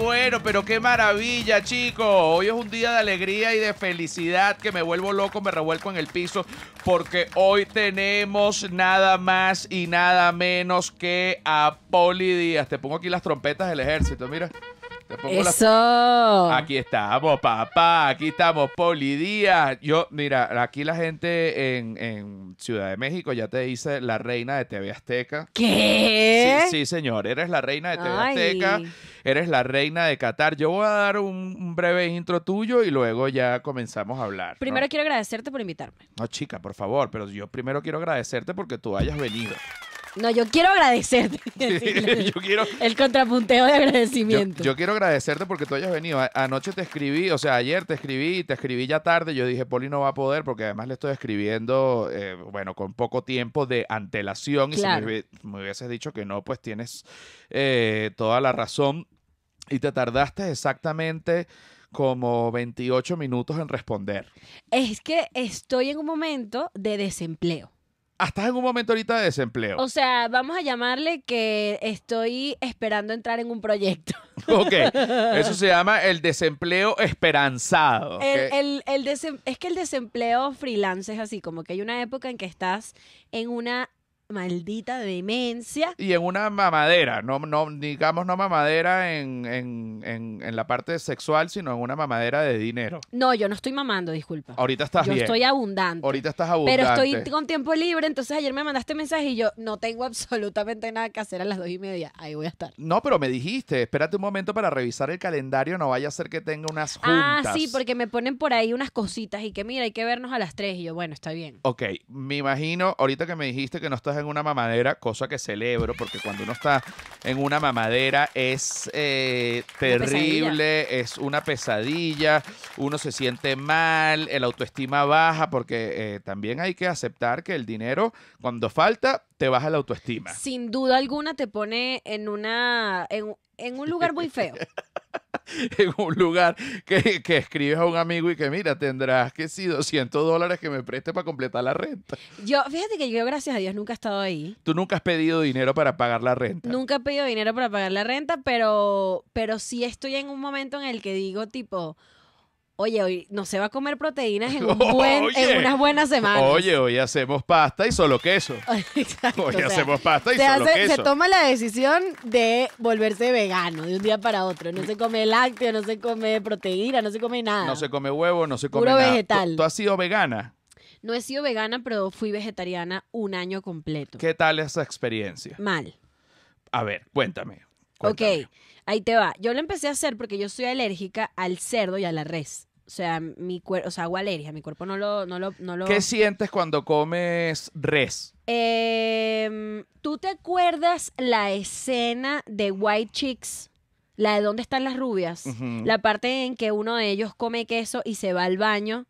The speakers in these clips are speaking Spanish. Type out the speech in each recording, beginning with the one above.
Bueno, pero qué maravilla, chicos. Hoy es un día de alegría y de felicidad que me vuelvo loco, me revuelco en el piso, porque hoy tenemos nada más y nada menos que a Poli Díaz. Te pongo aquí las trompetas del ejército, mira. Te pongo las Eso. Aquí estamos, papá. Aquí estamos, Poli Díaz. Yo, mira, aquí la gente en, en Ciudad de México ya te dice la reina de TV Azteca. ¿Qué? Sí, sí, señor. Eres la reina de TV Ay. Azteca. Eres la reina de Qatar. Yo voy a dar un, un breve intro tuyo y luego ya comenzamos a hablar. ¿no? Primero quiero agradecerte por invitarme. No, chica, por favor, pero yo primero quiero agradecerte porque tú hayas venido. No, yo quiero agradecerte. yo quiero. El contrapunteo de agradecimiento. yo quiero agradecerte porque tú hayas venido. Anoche te escribí, o sea, ayer te escribí y te escribí ya tarde. Yo dije, Poli no va a poder porque además le estoy escribiendo, eh, bueno, con poco tiempo de antelación. Y si me, me hubieses dicho que no, pues tienes eh, toda la razón. Y te tardaste exactamente como 28 minutos en responder. Es que estoy en un momento de desempleo. Estás en un momento ahorita de desempleo. O sea, vamos a llamarle que estoy esperando entrar en un proyecto. Ok, eso se llama el desempleo esperanzado. El, el- el desem- es que el desempleo freelance es así, como que hay una época en que estás en una maldita demencia. Y en una mamadera, no, no, digamos no mamadera en, en, en, en la parte sexual, sino en una mamadera de dinero. No, yo no estoy mamando, disculpa. Ahorita estás yo bien. estoy abundante. Ahorita estás abundante. Pero estoy con tiempo libre, entonces ayer me mandaste mensaje y yo no tengo absolutamente nada que hacer a las dos y media. Ahí voy a estar. No, pero me dijiste, espérate un momento para revisar el calendario, no vaya a ser que tenga unas juntas. Ah, sí, porque me ponen por ahí unas cositas y que mira, hay que vernos a las tres. Y yo, bueno, está bien. Ok, me imagino, ahorita que me dijiste que no estás en una mamadera, cosa que celebro, porque cuando uno está en una mamadera es eh, Una terrible, es una pesadilla, uno se siente mal, el autoestima baja, porque eh, también hay que aceptar que el dinero, cuando falta, te baja la autoestima. Sin duda alguna te pone en una en, en un lugar muy feo. en un lugar que, que escribes a un amigo y que mira, tendrás que sí, 200 dólares que me preste para completar la renta. Yo, fíjate que yo, gracias a Dios, nunca he estado ahí. Tú nunca has pedido dinero para pagar la renta. Nunca he pedido dinero para pagar la renta, pero, pero sí estoy en un momento en el que digo, tipo, oye, hoy no se va a comer proteínas en, un buen, Oye. en unas buenas semanas. Oye, hoy hacemos pasta y solo queso. Exacto, Hoy o sea, hacemos pasta y se, solo hace- se queso. toma la decisión de volverse vegano de un día para otro. No se come lácteo, no se come proteína, no se come nada. No se come huevo, no se come Puro nada. vegetal. ¿Tú, tú has sido vegana? No he sido vegana, pero fui vegetariana un año completo. ¿Qué tal esa experiencia? Mal. A ver, cuéntame. cuéntame. Ok, ahí te va. Yo lo empecé a hacer porque yo soy alérgica al cerdo y a la res. O sea, mi cuerpo, o sea, hago alergia, mi cuerpo no lo, no lo, no lo. ¿Qué sientes cuando comes res? Em, ¿Tú te acuerdas la escena de White Chicks? La de dónde están las rubias. La parte en que uno de ellos come queso y se va al baño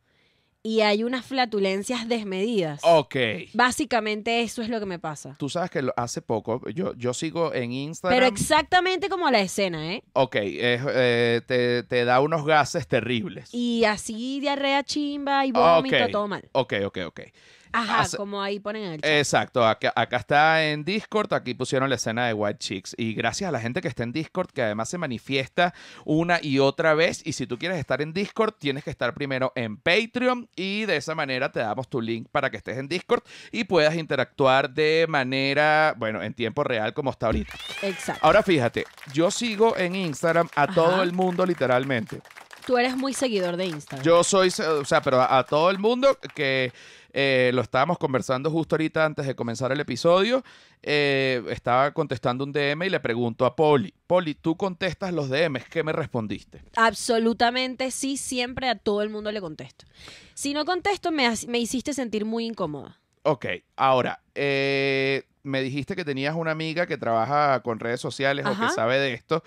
y hay unas flatulencias desmedidas. Ok. Básicamente eso es lo que me pasa. Tú sabes que lo- hace poco, yo, yo sigo en Instagram. Pero exactamente como la escena, ¿eh? Ok, es, eh, te, te da unos gases terribles. Y así diarrea chimba y vómito, Ok. todo mal. Ok, ok, ok. Ajá, Hace- como ahí ponen en el chat. Exacto, acá, acá está en Discord, aquí pusieron la escena de White Chicks y gracias a la gente que está en Discord que además se manifiesta una y otra vez y si tú quieres estar en Discord tienes que estar primero en Patreon y de esa manera te damos tu link para que estés en Discord y puedas interactuar de manera, bueno, en tiempo real como está ahorita. Exacto. Ahora fíjate, yo sigo en Instagram a Ajá. todo el mundo literalmente. Tú eres muy seguidor de Instagram. Yo soy, o sea, pero a, a todo el mundo que eh, lo estábamos conversando justo ahorita antes de comenzar el episodio, eh, estaba contestando un DM y le pregunto a Poli, Poli, ¿tú contestas los DMs? ¿Qué me respondiste? Absolutamente sí, siempre a todo el mundo le contesto. Si no contesto, me, me hiciste sentir muy incómoda. Ok, ahora, eh, me dijiste que tenías una amiga que trabaja con redes sociales o que sabe de esto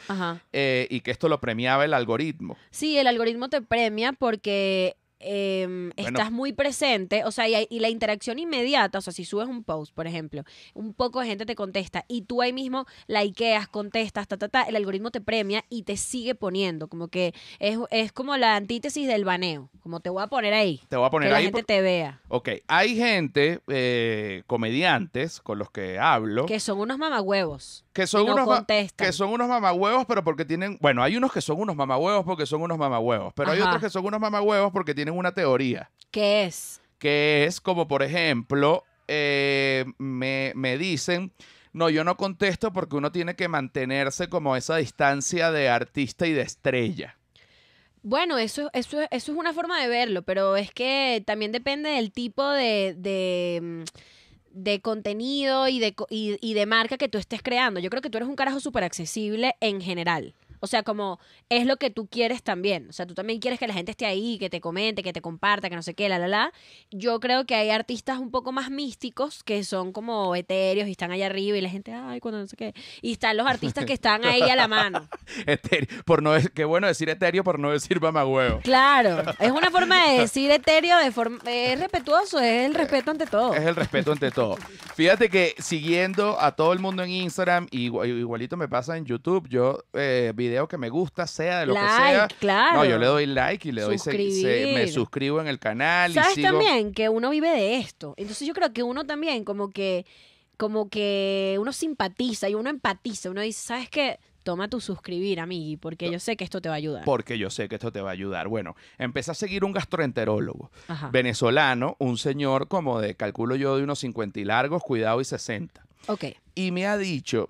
eh, y que esto lo premiaba el algoritmo. Sí, el algoritmo te premia porque em, estás muy presente, o sea, y, y la interacción inmediata, o sea, si subes un post, por ejemplo, un poco de gente te contesta y tú ahí mismo likeas, contestas, ta, ta, ta, el algoritmo te premia y te sigue poniendo, como que es, es como la antítesis del baneo, como te voy a poner ahí, Te voy a poner que la ahí. gente por- te vea, Ok, hay gente, eh, comediantes con los que hablo, que son unos mamagüevos. que son unos que son unos mamahuevos, pero porque tienen, bueno, hay unos que son unos mamahuevos porque son unos mamahuevos, pero hay otros que son unos mamahuevos porque tienen una teoría, ¿Qué es? que es como, por ejemplo, eh, me, me dicen, no, yo no contesto porque uno tiene que mantenerse como esa distancia de artista y de estrella. Bueno, eso, eso, eso es una forma de verlo, pero es que también depende del tipo de, de, mm, de contenido y de, y, y de marca que tú estés creando. Yo creo que tú eres un carajo súper accesible en general. O sea, como es lo que tú quieres también. O sea, tú también quieres que la gente esté ahí, que te comente, que te comparta, que no sé qué, la, la, la. Yo creo que hay artistas un poco más místicos que son como etéreos y están allá arriba y la gente, ay, cuando no sé qué. Y están los artistas que están ahí a la mano. Etéreo, por no de- qué bueno decir etéreo por no decir mamahuevo. Claro, es una forma de decir etéreo, de forma, es respetuoso, es el respeto ante todo. Es el respeto ante todo. Fíjate que siguiendo a todo el mundo en Instagram, igual- igualito me pasa en YouTube, yo eh, video que me gusta, sea de lo que sea. claro. No, yo le doy like y le doy se- se- me suscribo en el canal y ¿Sabes sigo. también que uno vive de esto? Entonces yo creo que uno también como que, como que uno simpatiza y uno empatiza, uno dice, ¿sabes qué? Toma tu suscribir, amigui, porque yo sé que esto te va a ayudar. Porque yo sé que esto te va a ayudar. Bueno, empecé a seguir un gastroenterólogo Ajá. venezolano, un señor como de, calculo yo, de unos 50 y largos, cuidado y 60. Ok. Y me ha dicho,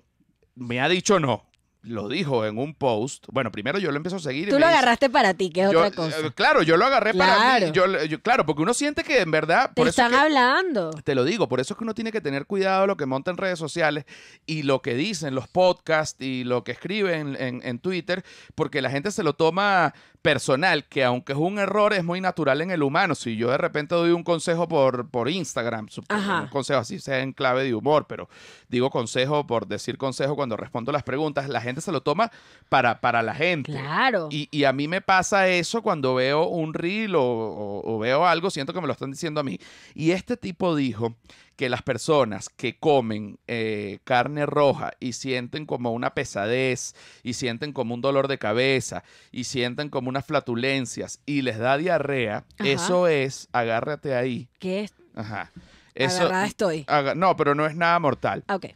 me ha dicho no, lo dijo en un post. Bueno, primero yo lo empiezo a seguir. y Tú lo dice- agarraste para ti, que es yo, otra cosa. eh, claro, yo lo agarré para mí. Claro. Yo, yo- claro, porque uno siente que en verdad. te es están que- hablando. te lo digo, por eso es que uno tiene que tener cuidado lo que monta en redes sociales y lo que dicen los podcasts y lo que escriben en, en Twitter, porque la gente se lo toma personal, que aunque es un error, es muy natural en el humano. Si yo de repente doy un consejo por, por Instagram, un consejo así sea en clave de humor, pero digo consejo por decir consejo cuando respondo las preguntas, la gente se lo toma para, para la gente. Claro. Y, y a mí me pasa eso cuando veo un reel o, o- o veo algo, siento que me lo están diciendo a mí. Y este tipo dijo que las personas que comen eh, carne roja y sienten como una pesadez y sienten como un dolor de cabeza y sienten como unas flatulencias y les da diarrea, Ajá. eso es, agárrate ahí. ¿Qué es? Ajá. Eso, Agarrada estoy. no, pero no es nada mortal. Ok.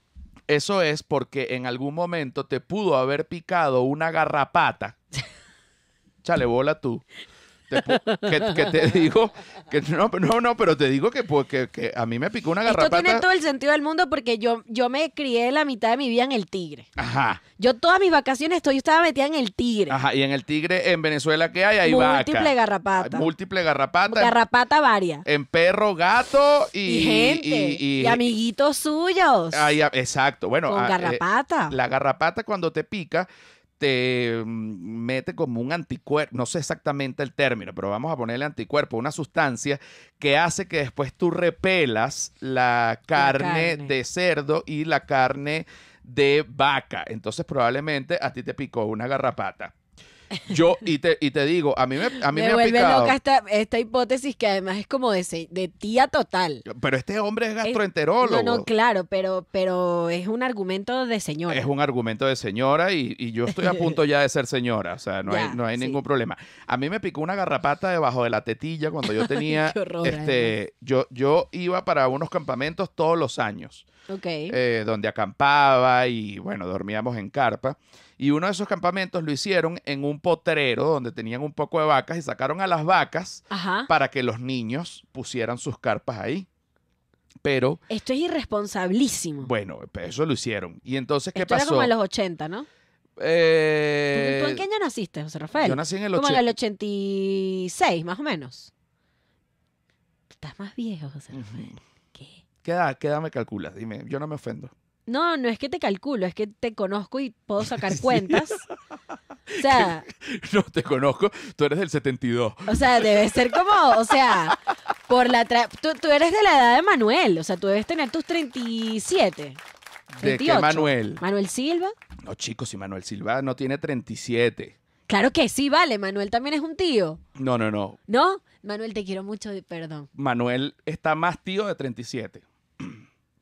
Eso es porque en algún momento te pudo haber picado una garrapata. Chale, bola tú. Te que, que te digo que no, no, no, pero te digo que, pues, que, que a mí me picó una Esto garrapata. tiene todo el sentido del mundo porque yo, yo me crié la mitad de mi vida en el Tigre. Ajá, Yo todas mis vacaciones estoy, yo estaba metida en el Tigre. ajá. Y en el tigre en Venezuela ¿qué hay? Hay Múltiple vaca. garrapata. Múltiple garrapata. Garrapata varia. En perro, gato y, Y, gente. y- Y, y- amiguitos suyos. Ah, ya, exacto. Bueno, con ah, eh, garrapata. La garrapata cuando te pica te mm, mete como un anticuerpo, no sé exactamente el término, pero vamos a ponerle anticuerpo, una sustancia que hace que después tú repelas la carne, carne. de cerdo y la carne de vaca. Entonces probablemente a ti te picó una garrapata. Yo, y te, y te digo, a mí me, a mí me me, ha vuelve picado. loca esta, esta hipótesis que además es como de, de tía total. Pero este hombre es gastroenterólogo. No, no, claro, pero, pero es un argumento de señora. Es un argumento de señora y, y yo estoy a punto ya de ser señora, o sea, no Ya, hay, no hay sí. ningún problema. A mí me picó una garrapata debajo de la tetilla cuando yo tenía, Qué horror, este, yo, yo iba para unos campamentos todos los años, Ok. eh, donde acampaba y bueno, dormíamos en carpa. Y uno de esos campamentos lo hicieron en un potrero donde tenían un poco de vacas y sacaron a las vacas Ajá. para que los niños pusieran sus carpas ahí. Pero Esto es irresponsablísimo. bueno, pues eso lo hicieron. Y entonces, ¿qué Esto era pasó? como en los 80, ¿no? ¿Tú, Eh, tú en qué año naciste, José Rafael? Yo nací en el Como en 80. el 86, más o menos. Estás más viejo, José Rafael. ¿Qué? ¿Qué edad, qué edad me calculas? Dime, yo no me ofendo. No, no es que te calculo, es que te conozco y puedo sacar cuentas. O sea, No te conozco, tú eres del 72. o sea, debe ser como, o sea, por la tra- tú, tú eres de la edad de Manuel, o sea, tú debes tener tus 37. ¿De qué 28. Manuel? Manuel Silva. No, chicos, si Manuel Silva no tiene 37. Claro que sí, vale. Manuel también es un tío. No, no, no. ¿No? Manuel, te quiero mucho, perdón. Manuel está más tío de 37.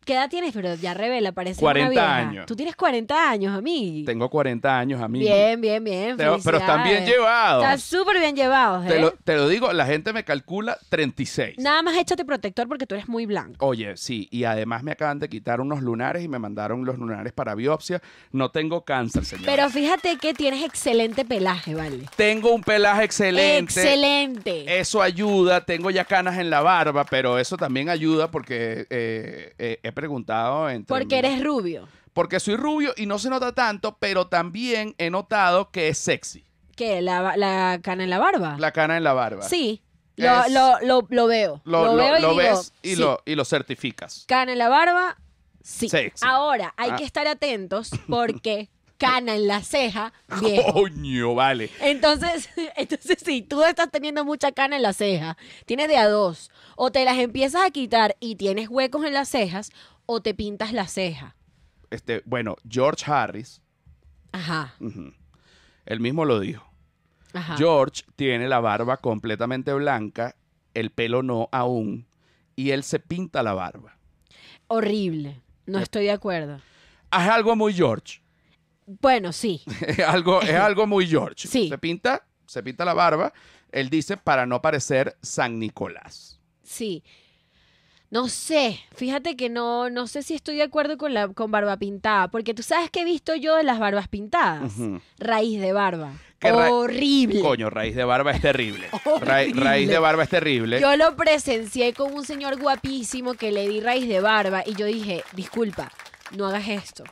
¿Qué edad tienes? Pero ya revela, parece 40 una vieja. años. Tú tienes 40 años, amigo. Tengo 40 años, amigo. Bien, bien, bien. Pero, pero están bien felicidades. llevados. Están súper bien llevados, Te ¿eh? lo, te lo digo, la gente me calcula 36. Nada más échate protector porque tú eres muy blanco. Oye, sí, y además me acaban de quitar unos lunares y me mandaron los lunares para biopsia. No tengo cáncer, señor. Pero fíjate que tienes excelente pelaje, ¿vale? tengo un pelaje excelente. Excelente. Eso ayuda, tengo ya canas en la barba, pero eso también ayuda porque eh, eh, he preguntado entre porque eres rubio. Porque soy rubio y no se nota tanto, pero también he notado que es sexy. ¿Qué? ¿La, la cana en la barba? La cana en la barba. Sí. Lo, lo, lo, lo veo. Lo, veo y digo, ves y, sí. lo, y lo certificas. Cana en la barba, sí. Sexy. Ahora, hay Ah. que estar atentos porque cana en la ceja, viejo. Coño, vale. Entonces, entonces, si tú estás teniendo mucha cana en la ceja, tienes de a dos, o te las empiezas a quitar y tienes huecos en las cejas, o te pintas la ceja. Este, bueno, George Harris, Ajá, ujú, él mismo lo dijo. ajá. George tiene la barba completamente blanca, el pelo no aún, y él se pinta la barba. Horrible. No Eh. estoy de acuerdo. Es algo muy George. Bueno, sí. Es algo, es algo muy George. Sí. Se pinta, se pinta la barba. Él dice para no parecer San Nicolás. Sí. No sé, fíjate que no, no sé si estoy de acuerdo con la con barba pintada, porque tú sabes que he visto yo de las barbas pintadas. Raíz de barba. ¿Qué ra- Horrible. Coño, raíz de barba es terrible. Ra- raíz de barba es terrible. Yo lo presencié con un señor guapísimo que le di raíz de barba y yo dije, disculpa, no hagas esto.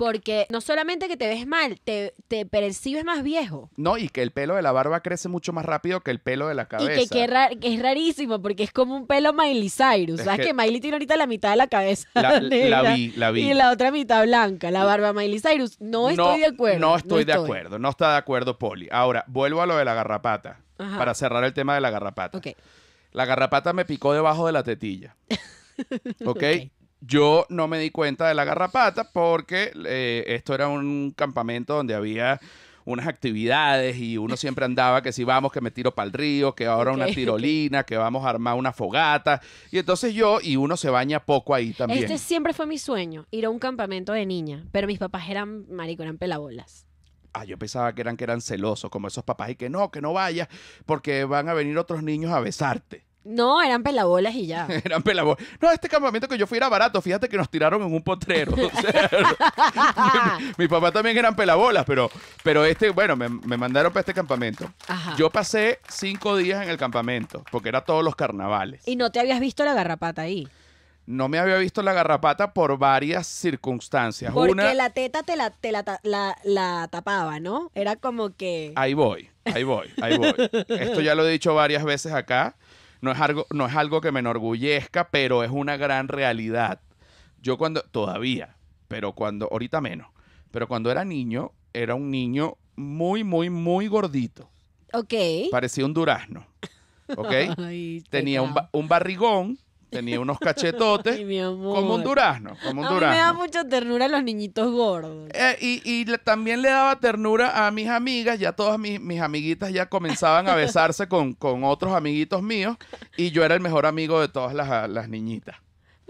Porque no solamente que te ves mal, te, te percibes más viejo. No, y que el pelo de la barba crece mucho más rápido que el pelo de la cabeza. Y que, que ra- que es rarísimo porque es como un pelo Miley Cyrus. Es ¿Sabes que- que... Miley tiene ahorita la mitad de la cabeza La, negra la vi, la vi. y la otra mitad blanca? La barba Miley Cyrus. No estoy de acuerdo. No estoy de acuerdo, no está de acuerdo, Poli. Ahora, vuelvo a lo de la garrapata. Ajá. Para cerrar el tema de la garrapata. Ok. La garrapata me picó debajo de la tetilla. ¿Ok? Ok. Yo no me di cuenta de la garrapata porque eh, esto era un campamento donde había unas actividades y uno siempre andaba que si vamos, que me tiro para el río, que ahora una tirolina, que vamos a armar una fogata. Y entonces yo, y uno se baña poco ahí también. Este siempre fue mi sueño, ir a un campamento de niña. Pero mis papás eran, marico, eran pelabolas. Ah, yo pensaba que eran que eran celosos, como esos papás, y que no, que no vayas, porque van a venir otros niños a besarte. No, eran pelabolas y ya. Eran pelabos. No, este campamento que yo fui era barato. Fíjate que nos tiraron en un potrero. O sea, mi, mi papá también eran pelabolas, pero, pero este, bueno, me, me mandaron para este campamento. Ajá. Yo pasé cinco días en el campamento, porque era todos los carnavales. Y no te habías visto la garrapata ahí. No me había visto la garrapata por varias circunstancias. Porque Una, la teta te la, te la, la, la tapaba, ¿no? Era como que... ahí voy, ahí voy, ahí voy. Esto ya lo he dicho varias veces acá. No es algo, no es algo que me enorgullezca, pero es una gran realidad. Yo cuando, todavía, pero cuando, ahorita menos, pero cuando era niño, era un niño muy, muy, muy gordito. Ok. Parecía un durazno. ¿Ok? Ay, Tenía un, ba- un barrigón, tenía unos cachetotes, Ay, mi amor. como un durazno, como un A mí me da mucha ternura los niñitos gordos. Eh, y y le- también le daba ternura a mis amigas, ya todas mis, mis amiguitas ya comenzaban a besarse con, con otros amiguitos míos y yo era el mejor amigo de todas las, las niñitas.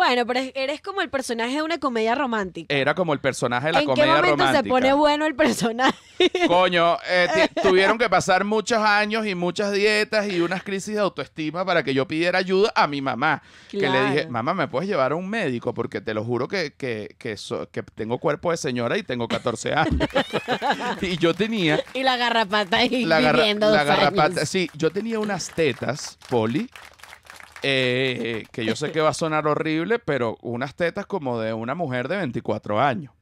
Bueno, pero es- eres como el personaje de una comedia romántica. Era como el personaje de la ¿En qué comedia momento romántica. se pone bueno el personaje? Coño, eh, tuvieron que pasar muchos años y muchas dietas y unas crisis de autoestima para que yo pidiera ayuda a mi mamá. Que le dije, mamá, ¿me puedes llevar a un médico? Porque te lo juro que, que, que, so- que tengo cuerpo de señora y tengo 14 años. y yo tenía y la garrapata ahí la, garra- viviendo la garrapata. años. Sí, yo tenía unas tetas, Poli, eh, que yo sé que va a sonar horrible, pero unas tetas como de una mujer de 24 años.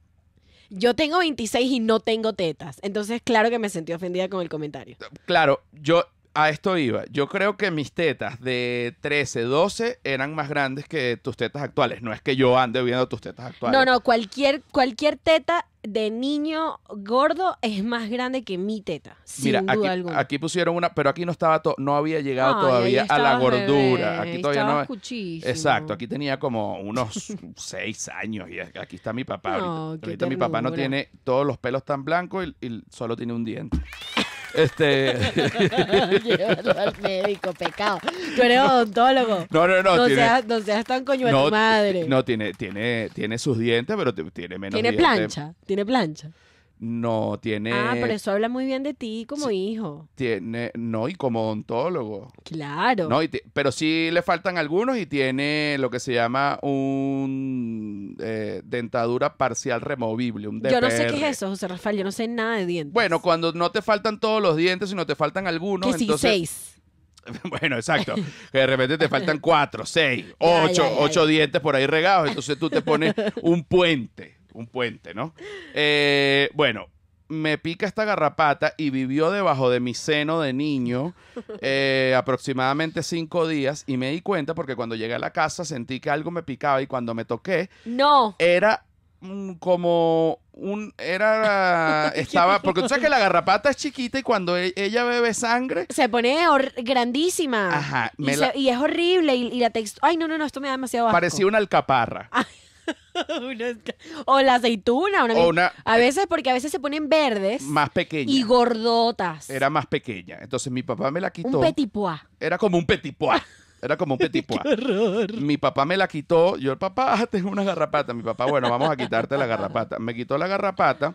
Yo tengo 26 y no tengo tetas. Entonces, claro que me sentí ofendida con el comentario. Claro, yo a esto iba. Yo creo que mis tetas de 13, 12 eran más grandes que tus tetas actuales. No es que yo ande viendo tus tetas actuales. No, no, cualquier, cualquier teta de niño gordo es más grande que mi teta. Sin Mira, duda aquí, alguna. aquí pusieron una, pero aquí no estaba, to- no había llegado Ay, todavía a la gordura. bebé, aquí todavía no. cuchísimo. Exacto, aquí tenía como unos seis años y aquí está mi papá. No, ahorita Ahorita mi papá no tiene todos los pelos tan blancos y, y solo tiene un diente. Este. Llévalo al médico, pecado. Tú eres odontólogo. No, no, no. No, tiene, seas, no seas tan coño de no, tu madre. No, tiene, tiene, tiene sus dientes, pero tiene menos Tiene dientes. plancha, tiene plancha. No, tiene. Ah, pero eso habla muy bien de ti como hijo. tiene no, y como odontólogo. Claro. No, y pero sí le faltan algunos y tiene lo que se llama un eh, dentadura parcial removible, un DPR. yo no sé qué es eso, José Rafael. Yo no sé nada de dientes. Bueno, cuando no te faltan todos los dientes, sino te faltan algunos, que sí, entonces... seis. Bueno, exacto. Que de repente te faltan cuatro, seis, ocho, ya, ya, ocho ya. dientes por ahí regados. Entonces tú te pones un puente, un puente, ¿no? Eh, bueno, me pica esta garrapata y vivió debajo de mi seno de niño eh, aproximadamente cinco días y me di cuenta porque cuando llegué a la casa sentí que algo me picaba y cuando me toqué No. era mm, como un era estaba porque tú sabes que la garrapata es chiquita y cuando e- ella bebe sangre Se pone hor- grandísima. Ajá, Y, me se- la- y es horrible. Y, y la textura. Ay, no, no, no, esto me da demasiado asco. parecía una alcaparra o la aceituna. Una, o una A veces, porque a veces se ponen verdes más pequeña. y gordotas. era más pequeña. Entonces mi papá me la quitó. Un petit pois. era como un petit pois. Era como un petit pois. mi papá me la quitó. Yo papá tengo una garrapata mi papá bueno vamos a quitarte la garrapata me quitó la garrapata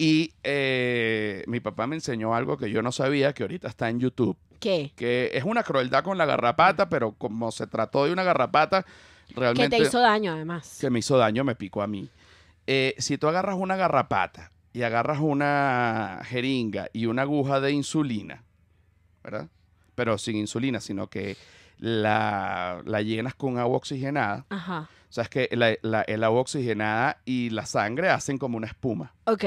y eh, mi papá me enseñó algo que yo no sabía que ahorita está en YouTube. ¿Qué? que es una crueldad con la garrapata, pero como se trató de una garrapata, Que te hizo daño, además. que me hizo daño, me picó a mí. Eh, si tú agarras una garrapata y agarras una jeringa y una aguja de insulina, ¿verdad? Pero sin insulina, sino que la, la llenas con agua oxigenada. Ajá. O sea, es que la- la- el agua oxigenada y la sangre hacen como una espuma. Ok.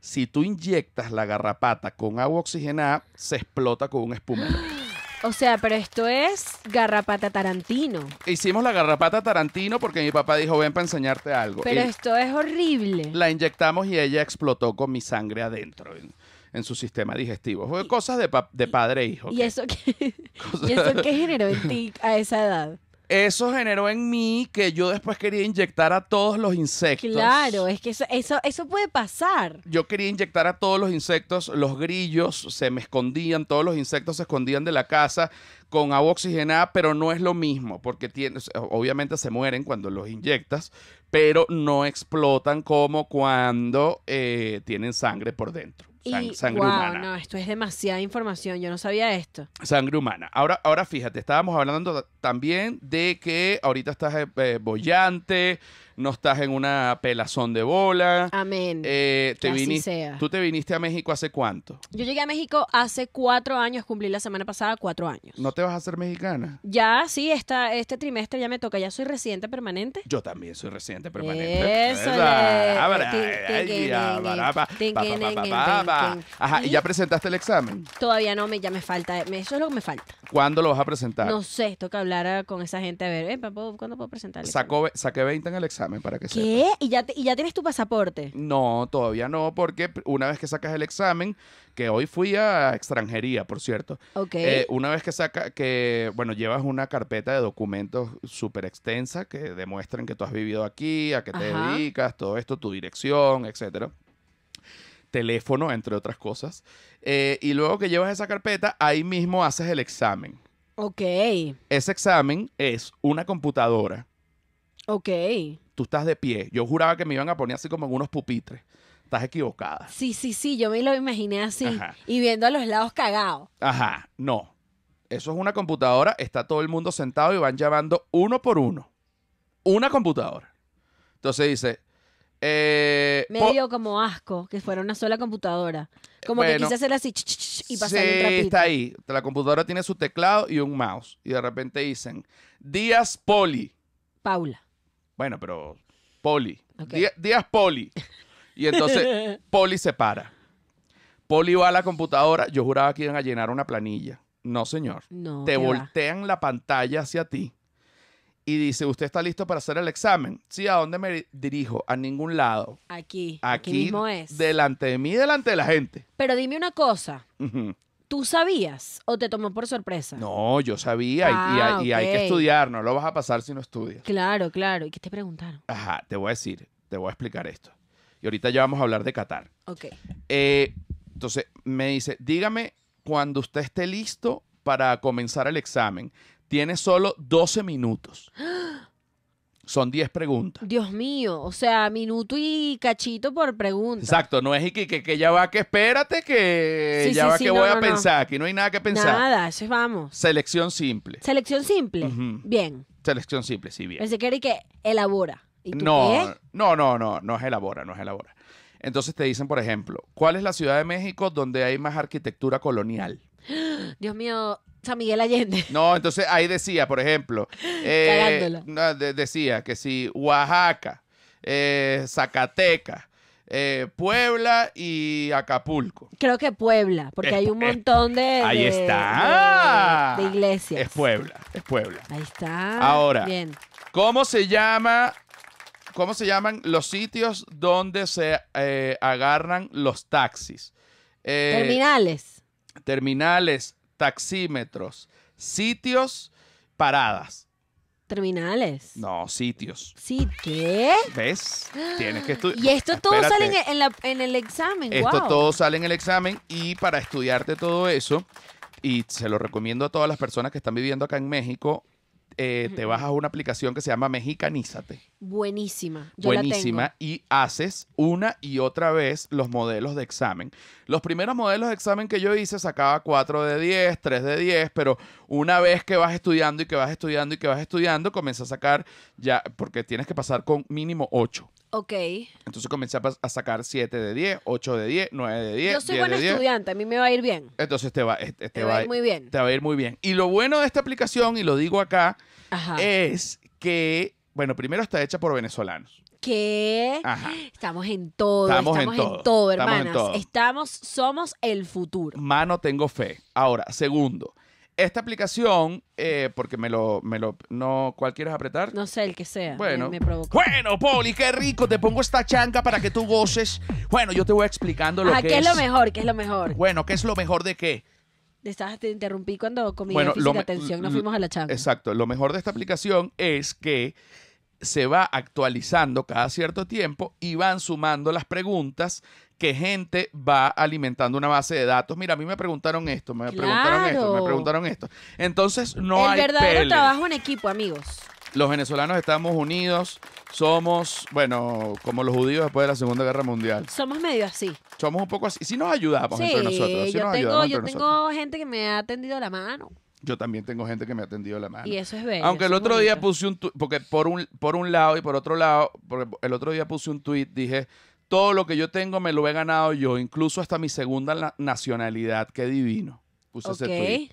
Si tú inyectas la garrapata con agua oxigenada, se explota con un espumero. O sea, pero esto es garrapata tarantino. Hicimos la garrapata Tarantino porque mi papá dijo, ven para enseñarte algo. Pero Y esto es horrible. La inyectamos y ella explotó con mi sangre adentro, en, en su sistema digestivo. Fue cosas de, pa- de padre e hijo. ¿Y eso qué? ¿Y eso qué generó en ti a esa edad? Eso generó en mí que yo después quería inyectar a todos los insectos. Claro, es que eso, eso, eso puede pasar. Yo quería inyectar a todos los insectos, los grillos se me escondían, todos los insectos se escondían de la casa con agua oxigenada, pero no es lo mismo, porque obviamente se mueren cuando los inyectas, pero no explotan como cuando eh, tienen sangre por dentro. Sang- sangre wow, humana. no, esto es demasiada información. Yo no sabía esto. Sangre humana. Ahora, ahora fíjate, estábamos hablando también de que ahorita estás eh, eh, bollante, no estás en una pelazón de bola. Amén. eh, te que así sea. ¿Tú te viniste a México hace cuánto? Yo llegué a México hace cuatro años, cumplí la semana pasada cuatro años. ¿No te vas a hacer mexicana? Ya, sí, esta, este trimestre ya me toca, ya soy residente permanente. Yo también soy residente permanente. Eso, Ajá, ¿y ya presentaste el examen? Todavía no, me, ya me falta, eso es lo que me falta. ¿Cuándo lo vas a presentar? No sé, toca hablar ah, con esa gente a ver, eh, ¿puedo- ¿cuándo puedo presentar? Sacó, saqué 20 en el examen para que sepas. ¿Qué? ¿Y ya, te- ¿Y ya tienes tu pasaporte? No, todavía no, porque una vez que sacas el examen, que hoy fui a extranjería, por cierto, Ok. eh, una vez que saca, que, bueno, llevas una carpeta de documentos súper extensa que demuestran que tú has vivido aquí, a qué te Ajá. dedicas, todo esto, tu dirección, etcétera. Teléfono, entre otras cosas. Eh, y luego que llevas esa carpeta, ahí mismo haces el examen. ok. Ese examen es una computadora. Ok. Tú estás de pie. Yo juraba que me iban a poner así como en unos pupitres. Estás equivocada. Sí, sí, sí, yo me lo imaginé así. Ajá. Y viendo a los lados cagados. Ajá, no. Eso es una computadora, está todo el mundo sentado y van llamando uno por uno. Una computadora. Entonces dice, eh, Me dio como asco que fuera una sola computadora. Como que quise hacer así ch, ch, ch, y pasar sí, un trapito. está ahí. La computadora tiene su teclado y un mouse. Y de repente dicen, Díaz Poli. Paula. Bueno, pero Poli. Ok. Dí- Díaz Poli. Y entonces Poli se para. Poli va a la computadora. Yo juraba que iban a llenar una planilla. No, señor. No. te va. voltean la pantalla hacia ti y dice, ¿usted está listo para hacer el examen? Sí, ¿a dónde me dirijo? A ningún lado. Aquí. Aquí, Aquí, mismo es. delante de mí, delante de la gente. Pero dime una cosa. ¿Tú sabías o te tomó por sorpresa? No, yo sabía y- y, Ah, hay- y hay que estudiar, no lo vas a pasar si no estudias. Claro, claro. ¿Y qué te preguntaron? Ajá, te voy a decir, te voy a explicar esto. Y ahorita ya vamos a hablar de Qatar. Ok. Eh, entonces me dice, dígame cuando usted esté listo para comenzar el examen. Tiene solo 12 minutos. Son 10 preguntas. Dios mío, o sea, minuto y cachito por pregunta. Exacto, no es y que, que, que ya va, que espérate, que Sí, ya sí, va, sí, que no, voy no, a no. pensar. Aquí no hay nada que pensar. Nada, eso es vamos. Selección simple. Selección simple. Bien. Selección simple, sí, bien. Pensé que era y que elabora. ¿Y tú No, qué? no, no, no, no es elabora, no es elabora. Entonces te dicen, por ejemplo, ¿cuál es la ciudad de México donde hay más arquitectura colonial? Dios mío, San Miguel Allende. No, entonces ahí decía, por ejemplo, eh, Cagándola. no, de- decía que si Oaxaca, eh, Zacatecas, eh, Puebla y Acapulco. Creo que Puebla, porque Es hay un es- montón de, ahí de- está. de, de iglesias. Es Puebla, es Puebla. Ahí está. Ahora. Bien. ¿Cómo se llama? ¿Cómo se llaman los sitios donde se eh, agarran los taxis? Eh, Terminales. terminales, taxímetros, sitios, paradas. Terminales. No, sitios. Sí, ¿qué? ¿Ves? Tienes que estudiar. Y esto todo sale en, en la- en el examen. Esto wow. todo sale en el examen y para estudiarte todo eso, y se lo recomiendo a todas las personas que están viviendo acá en México, eh, te bajas una aplicación que se llama Mexicanízate. Buenísima. Yo la buenísima tengo. y haces una y otra vez los modelos de examen. Los primeros modelos de examen que yo hice sacaba 4 de 10, 3 de 10, pero una vez que vas estudiando y que vas estudiando y que vas estudiando, comencé a sacar ya, porque tienes que pasar con mínimo 8. Ok. Entonces comencé a, sacar 7 de 10, 8 de 10, 9 de 10, Yo soy 10 buena de 10. estudiante, a mí me va a ir bien. Entonces te va, te, te va a ir muy bien. te va a ir muy bien. Y lo bueno de esta aplicación, y lo digo acá, Ajá. es que, bueno, primero está hecha por venezolanos. ¿Qué? Ajá. Estamos en todo, Estamos estamos, en en, todo, todo, estamos en hermanas. todo. Estamos, somos el futuro. Mano, tengo fe. Ahora, segundo, esta aplicación, eh, porque me lo, me lo, no, ¿cuál quieres apretar? No sé, el que sea. Bueno. me, provocó. Bueno, Poli, qué rico, te pongo esta chanca para que tú goces. Bueno, yo te voy explicando lo Ajá, que ¿qué es. es lo mejor? ¿Qué es lo mejor? Bueno, ¿qué es lo mejor de qué? Te, estabas- te interrumpí cuando Bueno, física lo me- atención, nos fuimos a la chamba. Exacto, lo mejor de esta aplicación es que se va actualizando cada cierto tiempo y van sumando las preguntas que gente va alimentando una base de datos. Mira, a mí me preguntaron esto, me preguntaron esto, me preguntaron esto. Entonces no el hay verdadero pele. trabajo en equipo, amigos. Los venezolanos estamos unidos, somos, bueno, como los judíos después de la Segunda Guerra Mundial. Somos medio así. Somos un poco así. Sí nos ayudamos Sí, entre nosotros. Sí yo nos tengo, yo tengo nosotros. gente que me ha tendido la mano. Yo también tengo gente que me ha tendido la mano. Y eso es bello. Aunque el otro día puse un tuit, porque por un, por un lado y por otro lado, porque el otro día puse un tuit, dije, todo lo que yo tengo me lo he ganado yo, incluso hasta mi segunda na- nacionalidad, qué divino. Puse ese tuit.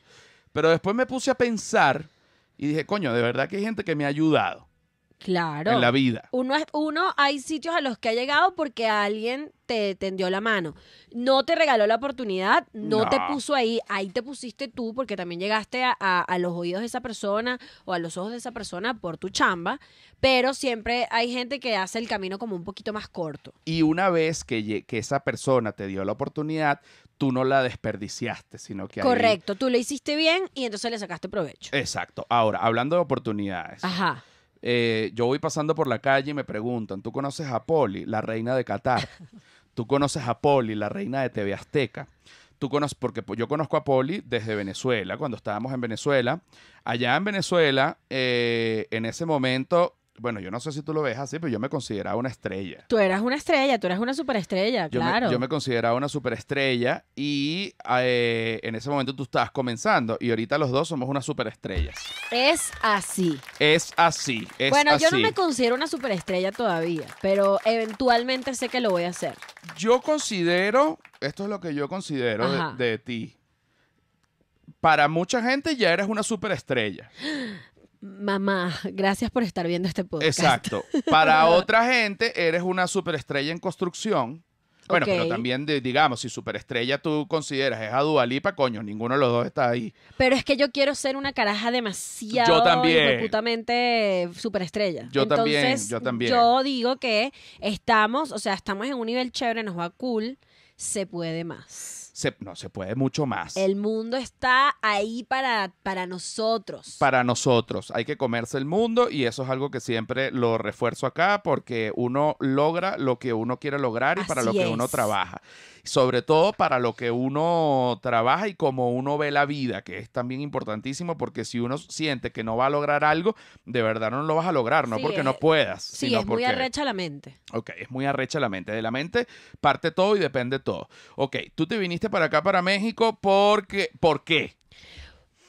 Pero después me puse a pensar y dije, coño, de verdad que hay gente que me ha ayudado Claro. en la vida. Uno, es- uno hay sitios a los que ha llegado porque alguien te tendió la mano. No te regaló la oportunidad, no, te puso ahí, ahí te pusiste tú porque también llegaste a, a- a los oídos de esa persona o a los ojos de esa persona por tu chamba, pero siempre hay gente que hace el camino como un poquito más corto. Y una vez que, que esa persona te dio la oportunidad, tú no la desperdiciaste, sino que ahí- Correcto, tú le hiciste bien y entonces le sacaste provecho. Exacto. Ahora, hablando de oportunidades. Ajá. Eh, yo voy pasando por la calle y me preguntan, ¿tú conoces a Poli, la reina de Qatar? ¿Tú conoces a Poli, la reina de TV Azteca? Tú conoces, porque yo conozco a Poli desde Venezuela, cuando estábamos en Venezuela. Allá en Venezuela, eh, en ese momento, bueno, yo no sé si tú lo ves así, pero yo me consideraba una estrella. Tú eras una estrella, tú eras una superestrella, Yo, claro. me, yo me consideraba una superestrella y eh, en ese momento tú estabas comenzando y ahorita los dos somos unas superestrellas. Es así. Es así, es bueno, yo no me considero una superestrella todavía, pero eventualmente sé que lo voy a hacer. Yo considero, esto es lo que yo considero de, de ti. Para mucha gente ya eres una superestrella. Mamá, gracias por estar viendo este podcast. Exacto. Para otra gente eres una superestrella en construcción. Bueno, pero también, de- digamos, si superestrella tú consideras es a Dualipa, coño, ninguno de los dos está ahí. Pero es que yo quiero ser una caraja demasiado Yo también. putamente superestrella. Yo también, yo también. Yo digo que estamos, o sea, estamos en un nivel chévere, nos va cool, se puede más. Se, no, se puede mucho más. El mundo está ahí para, para nosotros. Para nosotros. Hay que comerse el mundo y eso es algo que siempre lo refuerzo acá porque uno logra lo que uno quiere lograr y para lo que uno trabaja. Sobre todo para lo que uno trabaja y como uno ve la vida, que es también importantísimo porque si uno siente que no va a lograr algo, de verdad no lo vas a lograr, no Sí, porque es- no puedas. sí, sino es muy porque- arrecha la mente. Ok, es muy arrecha la mente. De la mente parte todo y depende todo. Ok, tú te viniste para acá, para México, porque... ¿Por qué?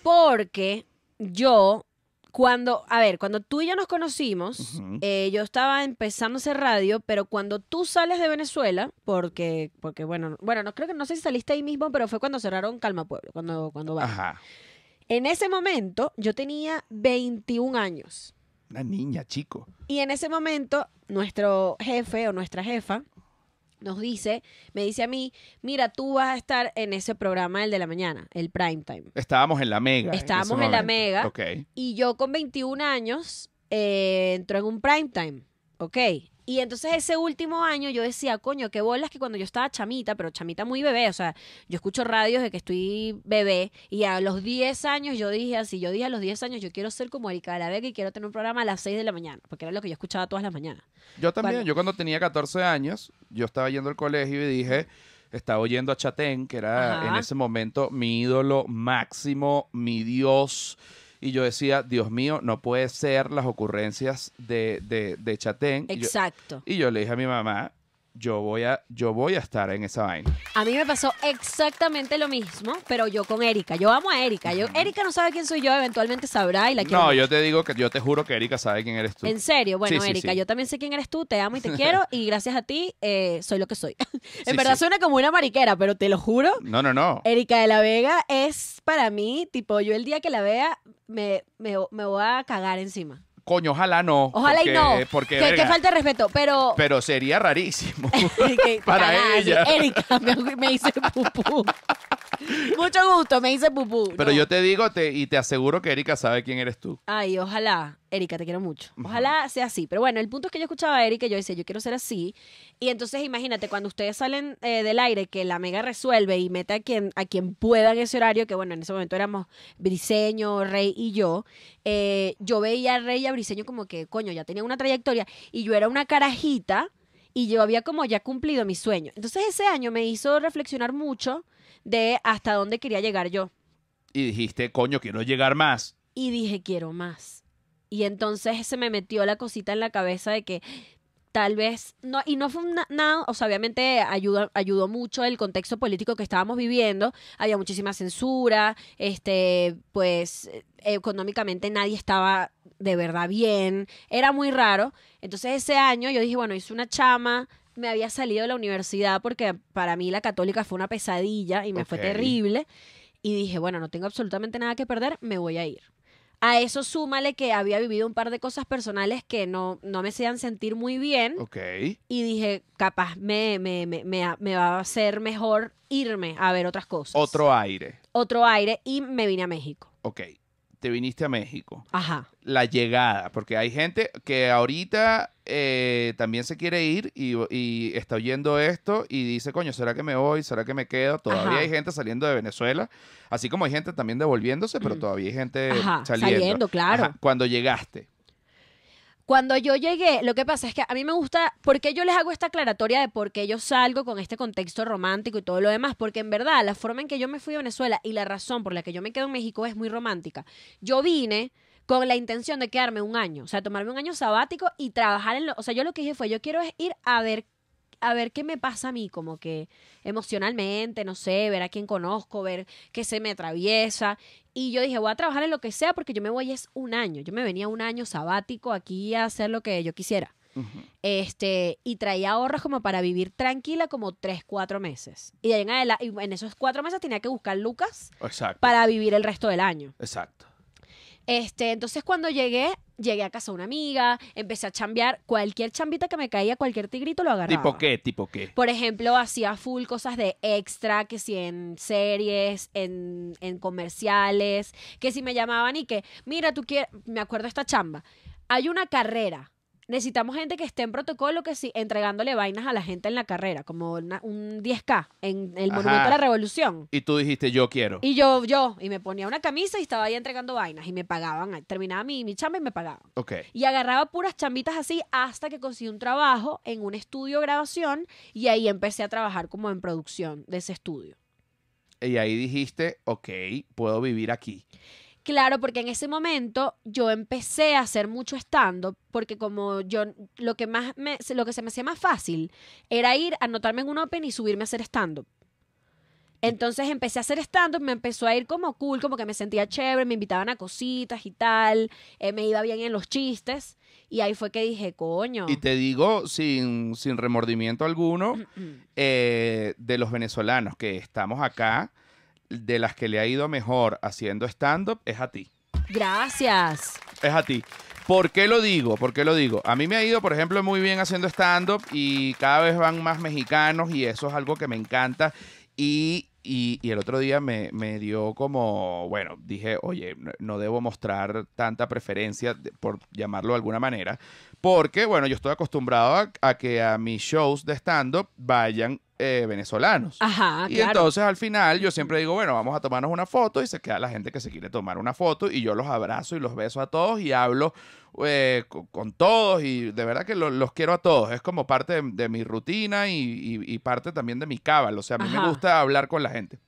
Porque yo, cuando, a ver, cuando tú y yo nos conocimos, eh, yo estaba empezando a hacer radio, pero cuando tú sales de Venezuela, porque, porque bueno, bueno, no creo que no sé si saliste ahí mismo, pero fue cuando cerraron Calma Pueblo, cuando, cuando va. Ajá. En ese momento yo tenía 21 años. Una niña, chico. Y en ese momento, nuestro jefe o nuestra jefa nos dice, me dice a mí, mira, tú vas a estar en ese programa, el de la mañana, el prime time. Estábamos en la mega. Estábamos en la. Mega. Ok. Y yo con 21 años eh, entró en un prime time, ¿ok? Y entonces ese último año yo decía, coño, qué bolas que cuando yo estaba chamita, pero chamita muy bebé, o sea, yo escucho radios de que estoy bebé y a los 10 años yo dije así, yo dije a los 10 años yo quiero ser como Erika de la Vega y quiero tener un programa a las 6 de la mañana, porque era lo que yo escuchaba todas las mañanas. Yo también, Bueno. yo cuando tenía 14 años, yo estaba yendo al colegio y dije, estaba oyendo a Chatén, que era Ajá. en ese momento mi ídolo máximo, mi Dios. Y yo decía, Dios mío, no puede ser las ocurrencias de, de, de Chatén. Y yo, Exacto. y yo le dije a mi mamá, yo voy a, yo voy a estar en esa vaina. A mí me pasó exactamente lo mismo, pero yo con Erika. Yo amo a Erika. Yo, Erika no sabe quién soy yo, eventualmente sabrá y la quiero No, mucho. yo te digo que yo te juro que Erika sabe quién eres tú. En serio, bueno, Sí, Erika, sí. yo también sé quién eres tú, te amo y te quiero y gracias a ti eh, soy lo que soy. en verdad suena como una mariquera, pero te lo juro, No, no, no. Erika de la Vega es para mí, tipo, yo el día que la vea me, me, me voy a cagar encima. Coño, ojalá no. Ojalá porque, y no. Porque, que, falta de respeto, pero... pero sería rarísimo. que- para ella. Erika me, me hice pupú. Mucho gusto, me hice pupú. Pero No. yo te digo te, y te aseguro que Erika sabe quién eres tú. Ay, ojalá. Erika, te quiero mucho. Ojalá sea así. Pero bueno, el punto es que yo escuchaba a Erika y yo decía, yo quiero ser así. Y entonces imagínate, cuando ustedes salen eh, del aire, que la mega resuelve y mete a quien, a quien pueda en ese horario, que bueno, en ese momento éramos Briseño, Rey y yo, eh, yo veía a Rey y a Briseño como que, coño, ya tenía una trayectoria y yo era una carajita y yo había como ya cumplido mi sueño. Entonces ese año me hizo reflexionar mucho de hasta dónde quería llegar yo Y dijiste, coño, quiero llegar más. y dije, quiero más. Y entonces se me metió la cosita en la cabeza de que tal vez, no, y no fue na- nada, o sea, obviamente ayudó, ayudó mucho el contexto político que estábamos viviendo, había muchísima censura, este, pues eh, económicamente nadie estaba de verdad bien, era muy raro. Entonces ese año yo dije, bueno, hice una chama, me había salido de la universidad porque para mí la católica fue una pesadilla y me fue terrible. Y dije, bueno, no tengo absolutamente nada que perder, me voy a ir. A eso súmale que había vivido un par de cosas personales que no, no me hacían sentir muy bien. Ok. Y dije, capaz me, me, me, me, me va a hacer mejor irme a ver otras cosas. Otro aire. Otro aire y me vine a México. Ok. Te viniste a México. Ajá. La llegada, porque hay gente que ahorita eh, también se quiere ir y, y está oyendo esto y dice, coño, ¿será que me voy? ¿Será que me quedo? Todavía Ajá. hay gente saliendo de Venezuela, así como hay gente también devolviéndose, pero todavía hay gente Ajá, saliendo. saliendo, claro. Cuando llegaste. Cuando yo llegué, lo que pasa es que a mí me gusta, ¿por qué yo les hago esta aclaratoria de por qué yo salgo con este contexto romántico y todo lo demás? Porque en verdad la forma en que yo me fui a Venezuela y la razón por la que yo me quedo en México es muy romántica. Yo vine con la intención de quedarme un año, o sea, tomarme un año sabático y trabajar en lo, o sea, yo lo que dije fue, yo quiero ir a ver a ver qué me pasa a mí, como que emocionalmente, no sé, ver a quién conozco, ver qué se me atraviesa. Y yo dije, voy a trabajar en lo que sea porque yo me voy es un año. Yo me venía un año sabático aquí a hacer lo que yo quisiera. Este, y traía ahorros como para vivir tranquila como tres, cuatro meses. Y, en, en esos cuatro meses tenía que buscar lucas Exacto. para vivir el resto del año. Exacto. Este, entonces cuando llegué, llegué a casa de una amiga, empecé a chambear, cualquier chambita que me caía, cualquier tigrito lo agarraba. ¿Tipo qué? ¿Tipo qué? Por ejemplo, hacía full cosas de extra, que si en series, en, en comerciales, que si me llamaban y que, mira, tú quieres, me acuerdo esta chamba, hay una carrera necesitamos gente que esté en protocolo, que sí, entregándole vainas a la gente en la carrera, como una- un 10K en el Ajá. Monumento a la Revolución. Y tú dijiste, yo quiero. Y yo, yo, y me ponía una camisa y estaba ahí entregando vainas y me pagaban. Terminaba mi, mi chamba y me pagaban. Ok. Y agarraba puras chambitas así hasta que conseguí un trabajo en un estudio de grabación y ahí empecé a trabajar como en producción de ese estudio. Y ahí dijiste, ok, puedo vivir aquí. Claro, porque en ese momento yo empecé a hacer mucho stand-up, porque como yo, lo que más me, lo que se me hacía más fácil era ir, anotarme en un open y subirme a hacer stand-up. Entonces empecé a hacer stand-up, me empezó a ir como cool, como que me sentía chévere, me invitaban a cositas y tal, eh, me iba bien en los chistes, y ahí fue que dije, coño. Y te digo sin, sin remordimiento alguno, eh, de los venezolanos que estamos acá, de las que le ha ido mejor haciendo stand-up, es a ti. Gracias. Es a ti. ¿Por qué lo digo? ¿Por qué lo digo? A mí me ha ido, por ejemplo, muy bien haciendo stand-up y cada vez van más mexicanos y eso es algo que me encanta. Y, y- y el otro día me, me dio como, bueno, dije, oye, no- no debo mostrar tanta preferencia, de- por llamarlo de alguna manera, porque, bueno, yo estoy acostumbrado a, a que a mis shows de stand-up vayan eh, venezolanos. Ajá, Y claro. entonces al final yo siempre digo, bueno, vamos a tomarnos una foto y se queda la gente que se quiere tomar una foto y yo los abrazo y los beso a todos y hablo eh, co- con, todos y de verdad que lo- los quiero a todos. Es como parte de, de mi rutina y, y- y parte también de mi cábala. O sea, a mí me gusta hablar con la gente.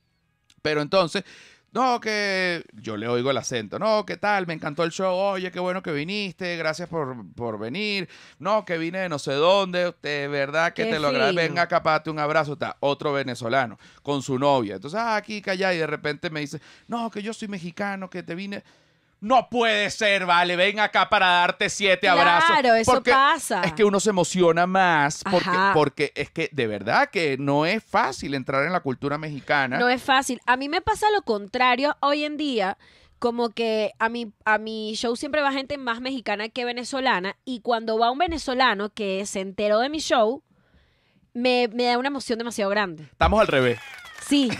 Pero entonces, no, que yo le oigo el acento, no, ¿qué tal? Me encantó el show, oye, qué bueno que viniste, gracias por, por venir, no, que vine de no sé dónde, de verdad que Qué te lo agradezco, venga acá, pate un abrazo, está otro venezolano con su novia. Entonces, ah, aquí, allá, y de repente me dice, no, que yo soy mexicano, que te vine... No puede ser, vale, ven acá para darte siete abrazos. Claro, eso porque pasa. Es que uno se emociona más porque, Ajá. porque es que de verdad que no es fácil entrar en la cultura mexicana. No es fácil. A mí me pasa lo contrario hoy en día. Como que a mi, a mi show siempre va gente más mexicana que venezolana. Y cuando va un venezolano que se enteró de mi show, me, me da una emoción demasiado grande. Estamos al revés. Sí.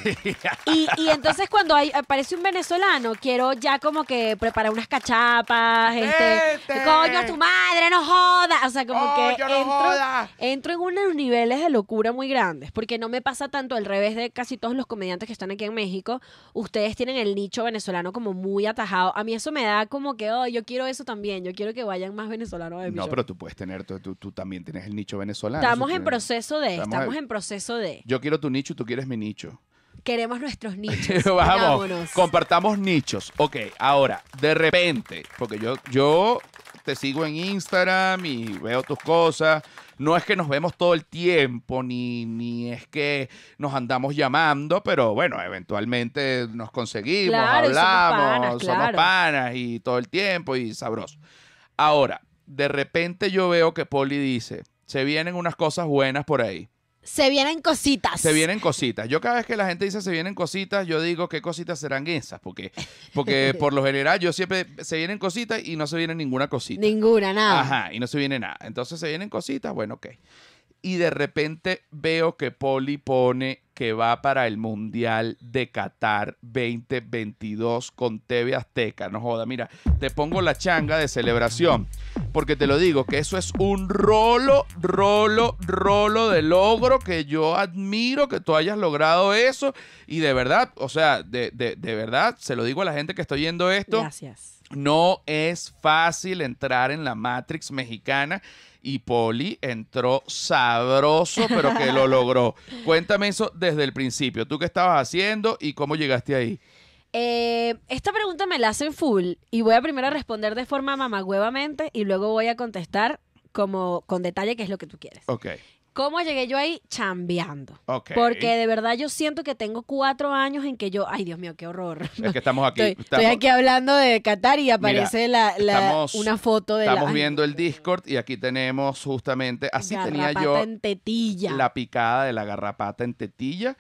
Y, y entonces cuando hay, aparece un venezolano, quiero ya como que preparar unas cachapas, este, coño, tu madre, no joda. O sea, como que no entro, joda. entro en unos niveles de locura muy grandes, porque no me pasa tanto al revés de casi todos los comediantes que están aquí en México. Ustedes tienen el nicho venezolano como muy atajado. A mí eso me da como que, oh, yo quiero eso también, yo quiero que vayan más venezolanos a mi No, show. pero tú puedes tener, tú, tú- tú también tienes el nicho venezolano. Estamos en proceso de, Estamos en proceso de. Yo quiero tu nicho y tú quieres mi nicho. Queremos nuestros nichos. Vamos, unámonos. compartamos nichos. Ok, ahora, de repente, porque yo, yo te sigo en Instagram y veo tus cosas. No es que nos vemos todo el tiempo, ni, ni es que nos andamos llamando, pero bueno, eventualmente nos conseguimos, Claro, y somos hablamos, panas, claro. panas y todo el tiempo y sabroso. Ahora, de repente yo veo que Poli dice, se vienen unas cosas buenas por ahí. Se vienen cositas. Se vienen cositas. Yo cada vez que la gente dice se vienen cositas, yo digo qué cositas serán esas, porque, porque por lo general yo siempre se vienen cositas y no se viene ninguna cosita. Ninguna, nada. Ajá, y no se viene nada. Entonces se vienen cositas, bueno, ok. Y de repente veo que Poli pone que va para el Mundial de Qatar 2022 con TV Azteca. No joda, mira, te pongo la changa de celebración. Porque te lo digo, que eso es un rolo, rolo, rolo de logro que yo admiro que tú hayas logrado eso. Y de verdad, o sea, de, de- de verdad, se lo digo a la gente que está oyendo esto. Gracias. No es fácil entrar en la Matrix mexicana y Poli entró sabroso, pero que lo logró. Cuéntame eso desde el principio. ¿Tú qué estabas haciendo y cómo llegaste ahí? Eh, esta pregunta me la hacen full y voy a primero responder de forma mamagüevamente y luego voy a contestar como con detalle qué es lo que tú quieres. Ok, ¿Cómo llegué yo ahí? Chambeando. Porque de verdad yo siento que tengo cuatro años en que yo, ay Dios mío, qué horror. Es que estamos aquí. Estoy, aquí hablando de Qatar y aparece la, la- estamos- una foto de estamos la, viendo el Discord y aquí tenemos justamente, así tenía yo en tetilla. la picada de la garrapata en tetilla.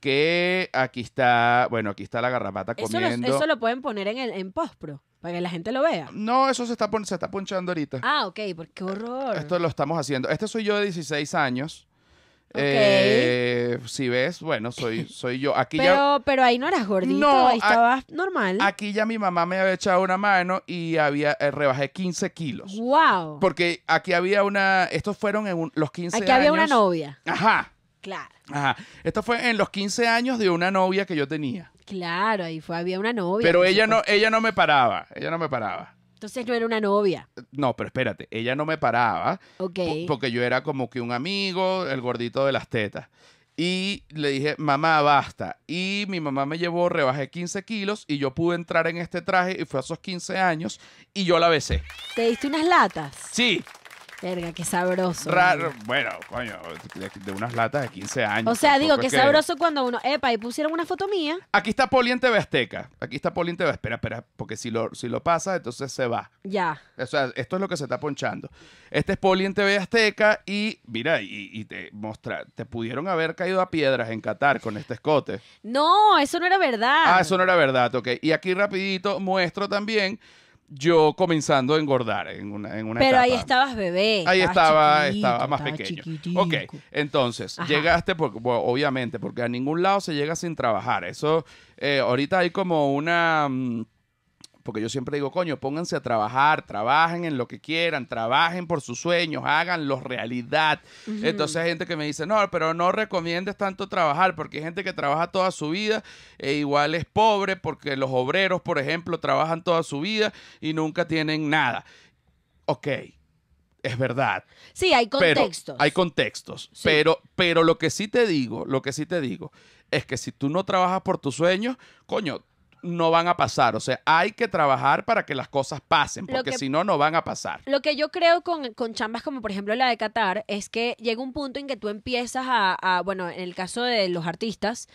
Que aquí está, bueno, aquí está la garrapata eso, lo, comiendo. eso lo pueden poner en el en postpro para que la gente lo vea. No, eso se está, pon- se está ponchando ahorita. Ah, ok, porque qué horror. Esto lo estamos haciendo. Este soy yo de 16 años. Eh, si ves, bueno, soy, soy yo. Aquí ya, Pero, pero ahí no eras gordito, No, ahí a- estabas normal. aquí ya mi mamá me había echado una mano y había eh, rebajé 15 kilos. wow. Porque aquí había una, estos fueron en un- los 15 Aquí años. había una novia. Ajá, Claro. ajá. Esto fue en los 15 años de una novia que yo tenía. Claro, ahí fue, había una novia. Pero ella no, ella no me paraba, ella no me paraba. Entonces no era una novia. No, pero espérate, ella no me paraba Ok. po- porque yo era como que un amigo, el gordito de las tetas. Y le dije, mamá, basta. Y mi mamá me llevó, rebajé 15 kilos y yo pude entrar en este traje y fue a esos 15 años y yo la besé. ¿Te diste unas latas? Sí, Verga, qué sabroso. raro. Bueno, coño, de, de unas latas de 15 años. O sea, digo, qué es que- sabroso cuando uno, epa, y pusieron una foto mía. Aquí está Poli en TV Azteca. Aquí está Poli en TV. Espera, espera, porque si lo, si lo pasa, entonces se va. Ya. O sea, esto es lo que se está ponchando. Este es Poli en TV Azteca y mira, y, y te mostra, te pudieron haber caído a piedras en Qatar con este escote. No, eso no era verdad. Ah, eso no era verdad, ok. Y aquí rapidito muestro también yo comenzando a engordar en una, en una Pero ahí estabas bebé. Ahí estaba, estaba más pequeño. Ok, entonces, Ajá. llegaste, porque, bueno, obviamente, porque a ningún lado se llega sin trabajar. Eso, eh, ahorita hay como una... mm, Porque yo siempre digo, coño, pónganse a trabajar, trabajen en lo que quieran, trabajen por sus sueños, háganlos realidad. Entonces hay gente que me dice, no, pero no recomiendes tanto trabajar, porque hay gente que trabaja toda su vida e igual es pobre, porque los obreros, por ejemplo, trabajan toda su vida y nunca tienen nada. Ok, es verdad. Sí, hay Pero contextos. hay contextos. Sí. Pero, pero lo que sí te digo, lo que sí te digo, es que si tú no trabajas por tus sueños, coño, no van a pasar. O sea, hay que trabajar para que las cosas pasen, porque que- si no, no van a pasar. Lo que yo creo con, con chambas como por ejemplo la de Qatar es que llega un punto en que tú empiezas a, a- bueno, en el caso de los artistas,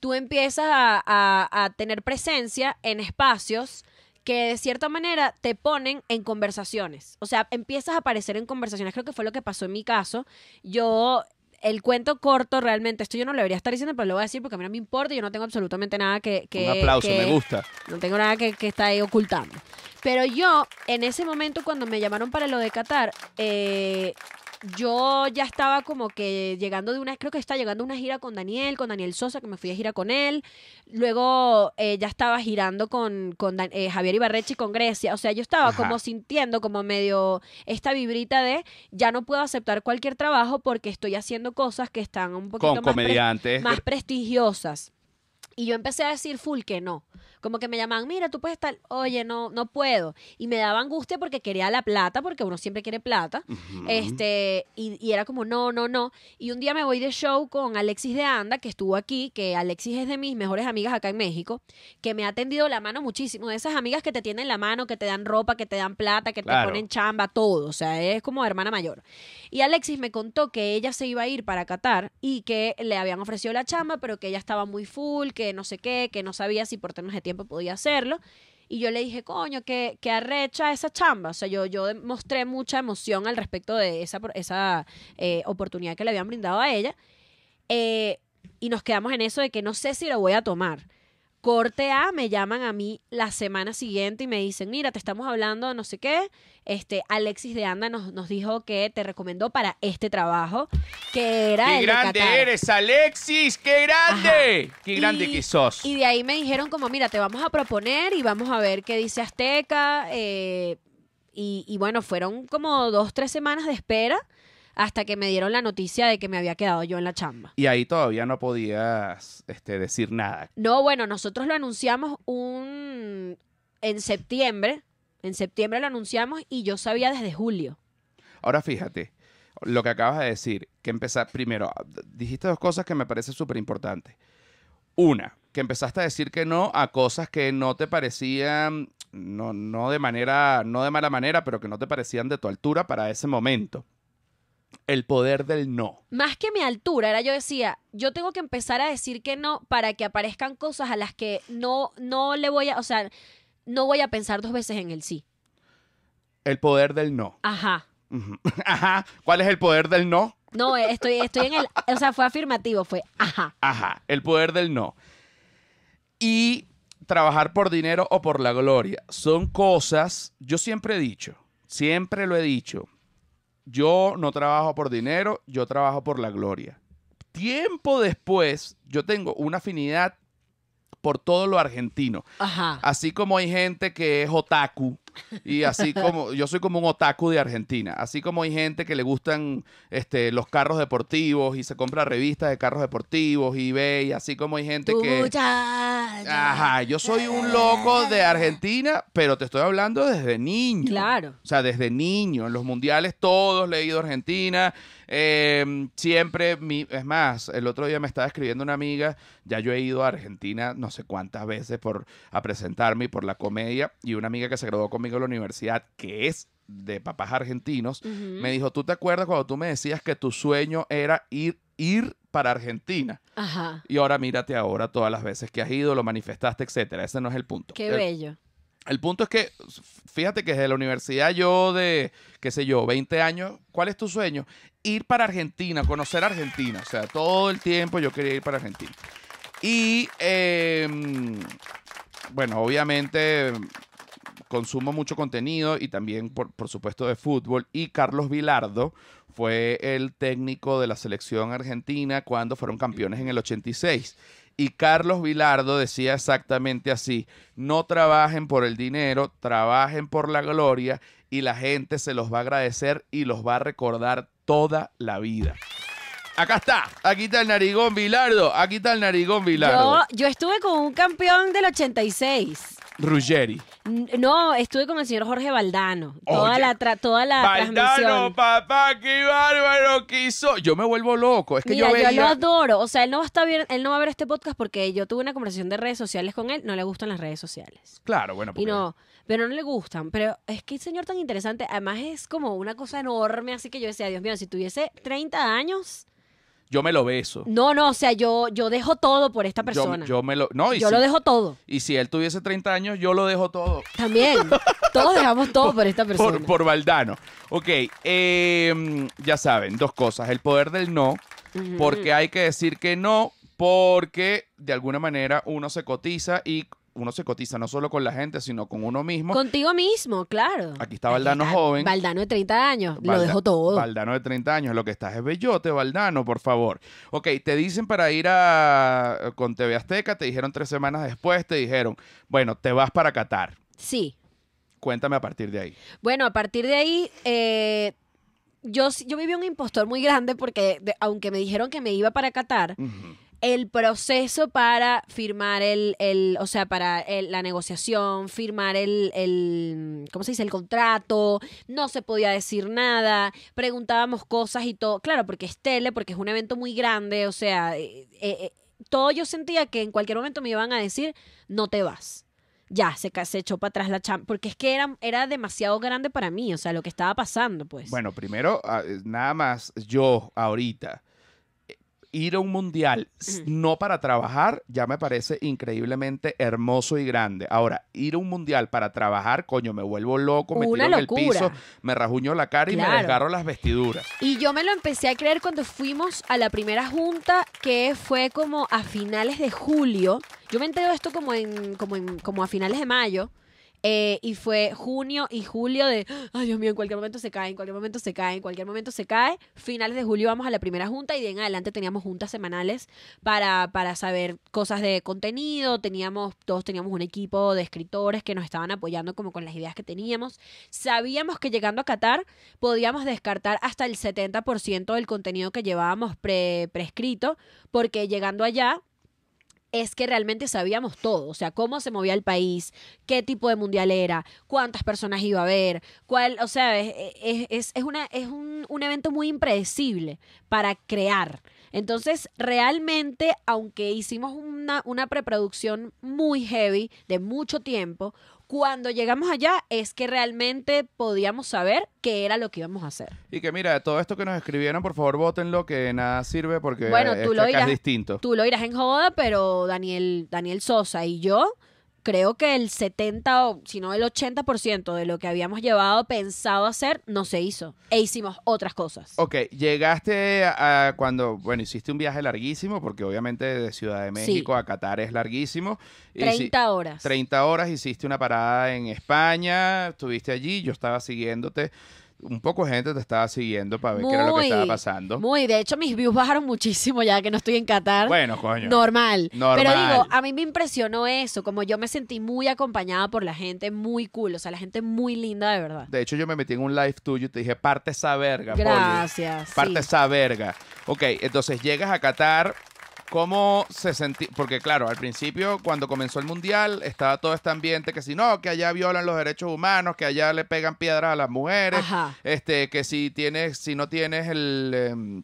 tú empiezas a, a- a tener presencia en espacios que de cierta manera te ponen en conversaciones. O sea, empiezas a aparecer en conversaciones. Creo que fue lo que pasó en mi caso. Yo, el cuento corto realmente, esto yo no lo debería estar diciendo, pero lo voy a decir porque a mí no me importa y yo no tengo absolutamente nada que... que Un aplauso, que- me gusta. no tengo nada que, que está ahí ocultando. Pero yo, en ese momento, cuando me llamaron para lo de Qatar, eh, yo ya estaba como que llegando de una, creo que estaba llegando a una gira con Daniel, con Daniel Sosa, que me fui a gira con él. Luego eh, ya estaba girando con, con Dan- eh, Javier Ibarreche y con Grecia. O sea, yo estaba Ajá. como sintiendo como medio esta vibrita de ya no puedo aceptar cualquier trabajo porque estoy haciendo cosas que están un poquito Con más pre- más prestigiosas. Y yo empecé a decir full que no. Como que me llamaban, mira, tú puedes estar, oye, no, no puedo. Y me daba angustia porque quería la plata, porque uno siempre quiere plata. Este, y, y era como, no, no, no. Y un día me voy de show con Alexis de Anda, que estuvo aquí, que Alexis es de mis mejores amigas acá en México, que me ha tendido la mano muchísimo. De esas amigas que te tienen la mano, que te dan ropa, que te dan plata, que Claro. te ponen chamba, todo. O sea, es como hermana mayor. Y Alexis me contó que ella se iba a ir para Qatar y que le habían ofrecido la chamba, pero que ella estaba muy full, que no sé qué, que no sabía si por temas de tiempo podía hacerlo. Y yo le dije, coño, que, que arrecha esa chamba. O sea, yo, yo mostré mucha emoción al respecto de esa, esa eh, oportunidad que le habían brindado a ella. Eh, y nos quedamos en eso de que no sé si lo voy a tomar. Corte A, me llaman a mí la semana siguiente y me dicen, mira, te estamos hablando de no sé qué. Este, Alexis de Anda nos, nos dijo que te recomendó para este trabajo, que era ¡Qué el de grande Qatar. eres, Alexis! ¡Qué grande! ¡Qué grande Y- que sos! Y de ahí me dijeron como, mira, te vamos a proponer y vamos a ver qué dice Azteca. eh, y, y bueno, fueron como dos, tres semanas de espera hasta que me dieron la noticia de que me había quedado yo en la chamba. Y ahí todavía no podías este, decir nada. No, bueno, nosotros lo anunciamos un en septiembre. En septiembre lo anunciamos y yo sabía desde julio. Ahora fíjate, lo que acabas de decir, que empezar, primero, dijiste dos cosas que me parecen súper importantes. Una, que empezaste a decir que no a cosas que no te parecían, no, no de manera, no de mala manera, pero que no te parecían de tu altura para ese momento. El poder del no. Más que mi altura, era yo decía, yo tengo que empezar a decir que no para que aparezcan cosas a las que no, no le voy a, o sea, no voy a pensar dos veces en el sí. El poder del no. Ajá. Ujú. Ajá. ¿Cuál es el poder del no? No, eh, estoy, estoy en el, o sea, fue afirmativo, fue ajá. Ajá, el poder del no. Y trabajar por dinero o por la gloria son cosas, yo siempre he dicho, siempre lo he dicho, yo no trabajo por dinero, yo trabajo por la gloria. tiempo después, yo tengo una afinidad por todo lo argentino. Ajá. Así como hay gente que es otaku, y así como yo soy como un otaku de Argentina, así como hay gente que le gustan este, los carros deportivos y se compra revistas de carros deportivos y ve, y así como hay gente que... Ajá, yo soy un loco de Argentina, pero te estoy hablando desde niño. Claro. O sea, desde niño, en los mundiales todos le he ido a Argentina. eh, siempre, mi, es más, el otro día me estaba escribiendo una amiga, ya yo he ido a Argentina no sé cuántas veces por, a presentarme y por la comedia, y una amiga que se graduó conmigo en la universidad, que es de papás argentinos, me dijo, ¿tú te acuerdas cuando tú me decías que tu sueño era ir, ir para Argentina? Ajá. Y ahora mírate ahora todas las veces que has ido, lo manifestaste, etcétera. Ese no es el punto. Qué el, bello. el punto es que, fíjate que desde la universidad yo de, qué sé yo, 20 años, ¿cuál es tu sueño? Ir para Argentina, conocer Argentina. O sea, todo el tiempo yo quería ir para Argentina. Y, eh, bueno, obviamente consumo mucho contenido y también, por, por supuesto, de fútbol. Y Carlos Vilardo fue el técnico de la selección argentina cuando fueron campeones en el 86. Y Carlos Vilardo decía exactamente así, no trabajen por el dinero, trabajen por la gloria y la gente se los va a agradecer y los va a recordar toda la vida. Acá está, aquí está el narigón Vilardo, aquí está el narigón Vilardo. Yo, yo estuve con un campeón del 86. Ruggeri. No, estuve con el señor Jorge Valdano. Toda Oye, la, tra- toda la Valdano, transmisión. papá, qué bárbaro que hizo. Yo me vuelvo loco. Es que Mira, yo lo adoro. O sea, él no va a estar bien, él no va a ver este podcast porque yo tuve una conversación de redes sociales con él. No le gustan las redes sociales. Claro, bueno, Y porque- no, pero no le gustan. Pero es que el señor tan interesante, además es como una cosa enorme, así que yo decía, Dios mío, si tuviese 30 años, yo me lo beso. no, no, o sea, yo, yo dejo todo por esta Yo, persona. Yo, yo me lo... No, y, lo si, dejo todo. y si él tuviese 30 años, yo lo dejo todo. También. Todos dejamos todo por, esta persona. Por, por Valdano. Ok, eh, ya saben, dos cosas. El poder del no, porque hay que decir que no, porque de alguna manera uno se cotiza y uno se cotiza no solo con la gente, sino con uno mismo. Contigo mismo, claro. Aquí está Valdano está joven. Valdano de 30 años. lo dejo todo. Valdano de 30 años, lo que estás es bellote, Valdano, por favor. Ok, te dicen para ir a con TV Azteca, te dijeron tres semanas después, te dijeron, bueno, te vas para Qatar. Sí. Cuéntame a partir de ahí. Bueno, a partir de ahí, eh, yo, yo viví un impostor muy grande porque de- aunque me dijeron que me iba para Qatar. El proceso para firmar el, el o sea, para el- la negociación, firmar el, el, ¿cómo se dice? El contrato, no se podía decir nada, preguntábamos cosas y todo, claro, porque es tele, porque es un evento muy grande, o sea, eh, eh, eh, todo yo sentía que en cualquier momento me iban a decir, no te vas. Ya, se, se echó para atrás la chamba, porque es que era, era demasiado grande para mí, o sea, lo que estaba pasando, pues. Bueno, primero, ah, nada más, yo ahorita, ir a un mundial no para trabajar ya me parece increíblemente hermoso y grande. Ahora, ir a un mundial para trabajar, coño, me vuelvo loco, me Una tiro en el piso, me rajuño la cara y me desgarro las vestiduras. Y yo me lo empecé a creer cuando fuimos a la primera junta, que fue como a finales de julio. Yo me enteré de esto como, en, como, en, como a finales de mayo. Eh, y fue junio y julio de, ay Dios mío, en cualquier momento se cae, en cualquier momento se cae, en cualquier momento se cae. Finales de julio vamos a la primera junta y de en adelante teníamos juntas semanales para, para saber cosas de contenido. Teníamos, todos teníamos un equipo de escritores que nos estaban apoyando como con las ideas que teníamos. Sabíamos que llegando a Qatar podíamos descartar hasta el 70% del contenido que llevábamos pre- prescrito, porque llegando allá es que realmente sabíamos todo, o sea, cómo se movía el país, qué tipo de mundial era, cuántas personas iba a haber, cuál, o sea, es, es, es- una, es un, un evento muy impredecible para crear. Entonces, realmente, aunque hicimos una, una preproducción muy heavy, de mucho tiempo, cuando llegamos allá es que realmente podíamos saber qué era lo que íbamos a hacer. Y que mira, todo esto que nos escribieron, por favor, votenlo, que nada sirve porque Bueno, es tú que lo acá es distinto. Tú lo irás en joda, pero Daniel, Daniel Sosa y yo creo que el 70 o si no el 80% de lo que habíamos llevado pensado hacer no se hizo e hicimos otras cosas. Ok, llegaste a, a cuando, bueno, hiciste un viaje larguísimo, porque obviamente de Ciudad de México a Qatar es larguísimo. Y si- 30 horas. 30 horas, hiciste una parada en España, estuviste allí, yo estaba siguiéndote un poco de gente te estaba siguiendo para ver qué era lo que estaba pasando. Muy, de hecho mis views bajaron muchísimo ya que no estoy en Qatar. Bueno, coño. Normal. Normal. Pero digo, a mí me impresionó eso, como yo me sentí muy acompañada por la gente, muy cool, o sea, la gente muy linda de verdad. De hecho, yo me metí en un live tuyo y te dije, parte esa verga. Gracias. Parte sí. esa verga. Ok, entonces llegas a Qatar. ¿Cómo se sentía? Porque claro, al principio, cuando comenzó el mundial, estaba todo este ambiente que si no, que allá violan los derechos humanos, que allá le pegan piedras a las mujeres, Ajá. este, que si tienes, si no tienes el em,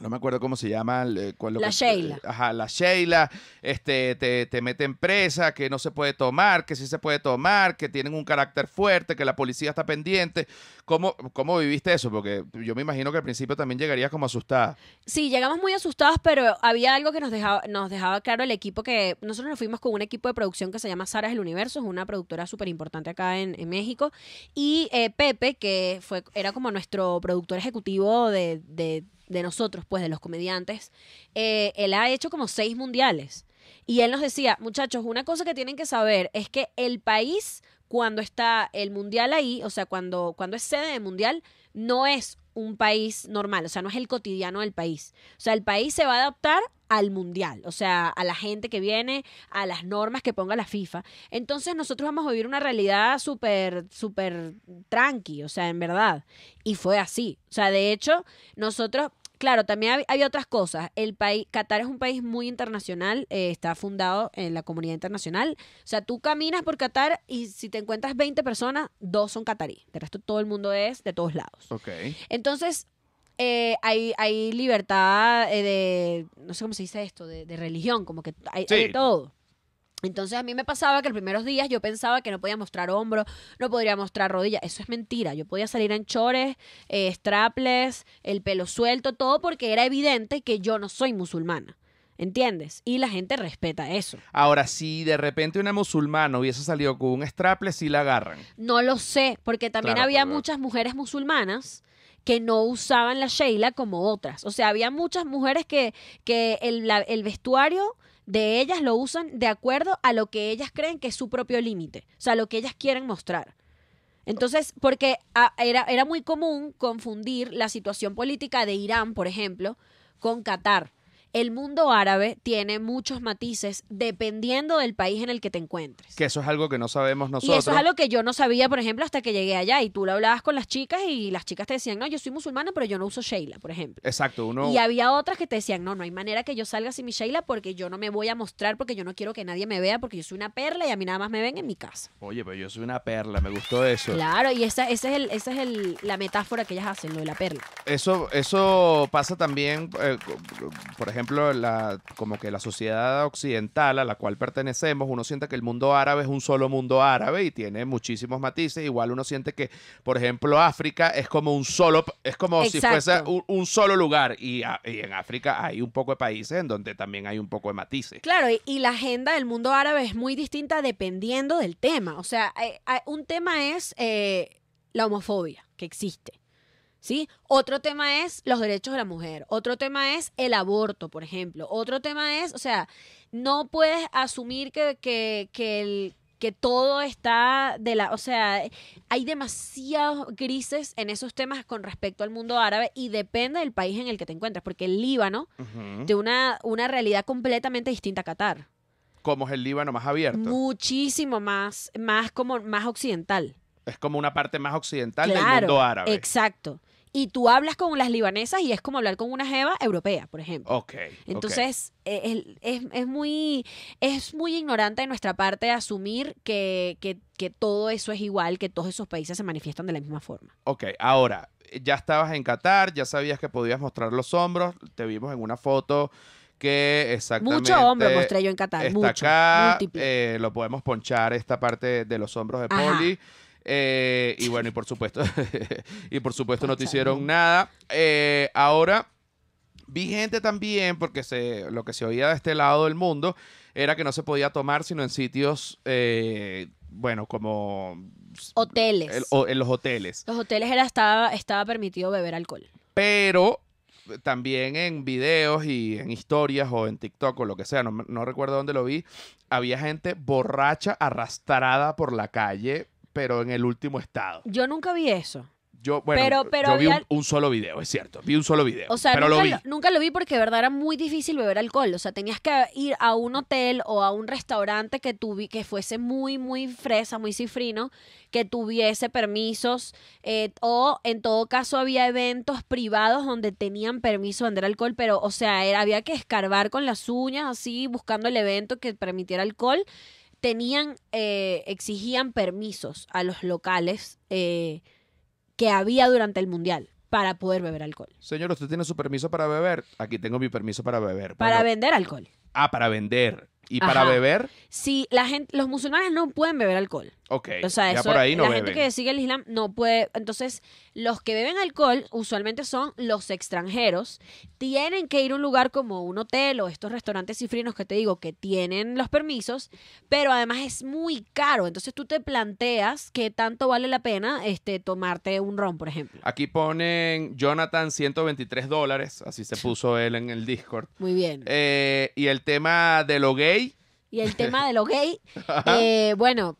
no me acuerdo cómo se llama. el, eh, cuál- La que- Sheila. Ajá, la Sheila. Este, te, te meten presa, que no se puede tomar, que sí se puede tomar, que tienen un carácter fuerte, que la policía está pendiente. ¿Cómo, cómo viviste eso? Porque yo me imagino que al principio también llegarías como asustada. Sí, llegamos muy asustados, pero había algo que nos dejaba, nos dejaba claro el equipo que nosotros nos fuimos con un equipo de producción que se llama Saras del Universo, es una productora súper importante acá en, en México, y eh, Pepe, que fue, era como nuestro productor ejecutivo de, de- de nosotros, pues de los comediantes, eh, él ha hecho como seis mundiales. Y él nos decía, muchachos, una cosa que tienen que saber es que el país, cuando está el mundial ahí, o sea, cuando, cuando es sede de mundial, no es un país normal, o sea, no es el cotidiano del país. O sea, el país se va a adaptar al mundial, o sea, a la gente que viene, a las normas que ponga la FIFA. Entonces nosotros vamos a vivir una realidad súper, súper tranqui, o sea, en verdad. Y fue así. O sea, de hecho, nosotros, claro, también hab- había otras cosas. El país, Qatar es un país muy internacional, eh, está fundado en la comunidad internacional. O sea, tú caminas por Qatar y si te encuentras 20 personas, dos son catarí. De resto, todo el mundo es de todos lados. Ok. Entonces, eh, hay, hay libertad eh, de, no sé cómo se dice esto, de, de religión, como que hay, hay Sí. de todo. Entonces a mí me pasaba que los primeros días yo pensaba que no podía mostrar hombro, no podría mostrar rodilla. Eso es mentira. Yo podía salir en chores, eh, strapless, el pelo suelto, todo porque era evidente que yo no soy musulmana. ¿Entiendes? Y la gente respeta eso. Ahora, si de repente una musulmana hubiese salido con un straple, sí la agarran. No lo sé, porque también Claro, había muchas mujeres musulmanas que no usaban la Sheila como otras. O sea, había muchas mujeres que, que el, la- el vestuario de ellas lo usan de acuerdo a lo que ellas creen que es su propio límite. O sea, lo que ellas quieren mostrar. Entonces, porque ah, era, era muy común confundir la situación política de Irán, por ejemplo, con Qatar. El mundo árabe tiene muchos matices dependiendo del país en el que te encuentres. Que eso es algo que no sabemos Y nosotros. eso es algo que yo no sabía, por ejemplo, hasta que llegué allá. Y tú lo hablabas con las chicas y las chicas te decían, no, yo soy musulmana, pero yo no uso Sheila, por ejemplo. Exacto, uno... Y había otras que te decían, no, no hay manera que yo salga sin mi Sheila porque yo no me voy a mostrar, porque yo no quiero que nadie me vea, porque yo soy una perla y a mí nada más me ven en mi casa. Oye, pero yo soy una perla, me gustó eso. Claro, y esa, esa es, el, esa es el, la metáfora que ellas hacen, lo de la perla. Eso, eso pasa también, eh, por ejemplo, la, como que la sociedad occidental a la cual pertenecemos, uno siente que el mundo árabe es un solo mundo árabe y tiene muchísimos matices. Igual uno siente que, por ejemplo, África es como un solo, es como si fuese un, un solo lugar. Y, a- y en África hay un poco de países en donde también hay un poco de matices. Claro, y, y la agenda del mundo árabe es muy distinta dependiendo del tema. O sea, hay- hay- un tema es eh, la homofobia que existe. ¿Sí? Otro tema es los derechos de la mujer. Otro tema es el aborto, por ejemplo. Otro tema es, o sea, no puedes asumir que, que, que, el- que todo está de la... O sea, hay demasiados grises en esos temas con respecto al mundo árabe y depende del país en el que te encuentres, porque el Líbano de una, una realidad completamente distinta a Qatar. Como es el Líbano más abierto. Muchísimo más, más como más occidental. es como una parte más occidental del mundo árabe. exacto. Y tú hablas con las libanesas y es como hablar con una jeva europea, por ejemplo. Ok. Entonces, eh, es, es- es muy, es muy ignorante de nuestra parte asumir que, que, que todo eso es igual, que todos esos países se manifiestan de la misma forma. Ok, ahora, ya estabas en Qatar, ya sabías que podías mostrar los hombros, te vimos en una foto que exactamente... Mucho hombro mostré yo en Qatar, Está mucho, acá, eh, lo podemos ponchar esta parte de los hombros de Ajá. Eh, y bueno, y por supuesto, y por supuesto no te hicieron nada. Eh, ahora, vi gente también, porque se, lo que se oía de este lado del mundo era que no se podía tomar sino en sitios, eh, bueno, como Hoteles. el- o- en los hoteles. Los hoteles era, estaba, estaba permitido beber alcohol. Pero también en videos y en historias o en TikTok o lo que sea, no, no recuerdo dónde lo vi, había gente borracha arrastrada por la calle, pero en el último estado. Yo nunca vi eso. Yo, bueno, Pero- pero yo vi había- un, un solo video, es cierto. Vi un solo video. O sea, pero nunca lo vi. lo, nunca lo vi porque de verdad era muy difícil beber alcohol. O sea, tenías que ir a un hotel o a un restaurante que tuvi, que fuese muy, muy fresa, muy cifrino, que tuviese permisos. eh, o en todo caso había eventos privados donde tenían permiso de vender alcohol, pero, o sea, era, había que escarbar con las uñas así, buscando el evento que permitiera alcohol. Tenían, eh, exigían permisos a los locales eh, que había durante el mundial para poder beber alcohol. Señor, ¿usted tiene su permiso para beber? Aquí tengo mi permiso para beber. Para Bueno, vender alcohol. Ah, para vender. ¿Y para Ajá. beber? Si la gente, los musulmanes no pueden beber alcohol. Ok. O sea, ya eso, por ahí no la beben. gente que sigue el Islam no puede. Entonces, los que beben alcohol usualmente son los extranjeros. Tienen que ir a un lugar como un hotel o estos restaurantes cifrinos que te digo que tienen los permisos, pero además es muy caro. Entonces tú te planteas qué tanto vale la pena este, tomarte un ron, por ejemplo. Aquí ponen Jonathan 123 dólares, así se puso él en el Discord. Muy bien. Eh, y el tema de lo gay, Y el tema de lo gay, eh, bueno,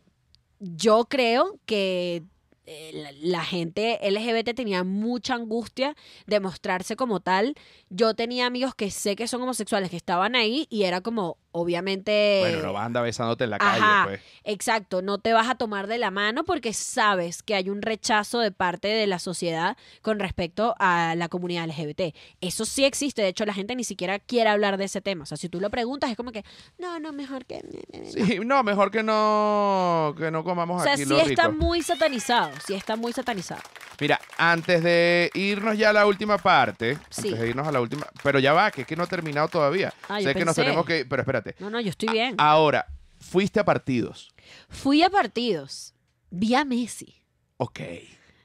yo creo que eh, la, la gente LGBT tenía mucha angustia de mostrarse como tal. Yo tenía amigos que sé que son homosexuales que estaban ahí y era como, obviamente... bueno, no vas a andar besándote en la calle, pues. exacto, no te vas a tomar de la mano porque sabes que hay un rechazo de parte de la sociedad con respecto a la comunidad LGBT. Eso sí existe, de hecho la gente ni siquiera quiere hablar de ese tema. O sea, si tú lo preguntas es como que, no, no, mejor que... Sí, no, mejor que no, que no comamos O sea, aquí sí está muy satanizado, sí está muy satanizado. Mira, antes de irnos ya a la última parte, Sí. antes de irnos a la última, pero ya va, que es que no ha terminado todavía. Ah, sé que nos tenemos que, pero espérate. No, no, yo estoy bien. Ahora, fuiste a partidos. Fui a partidos, vi a Messi. Ok,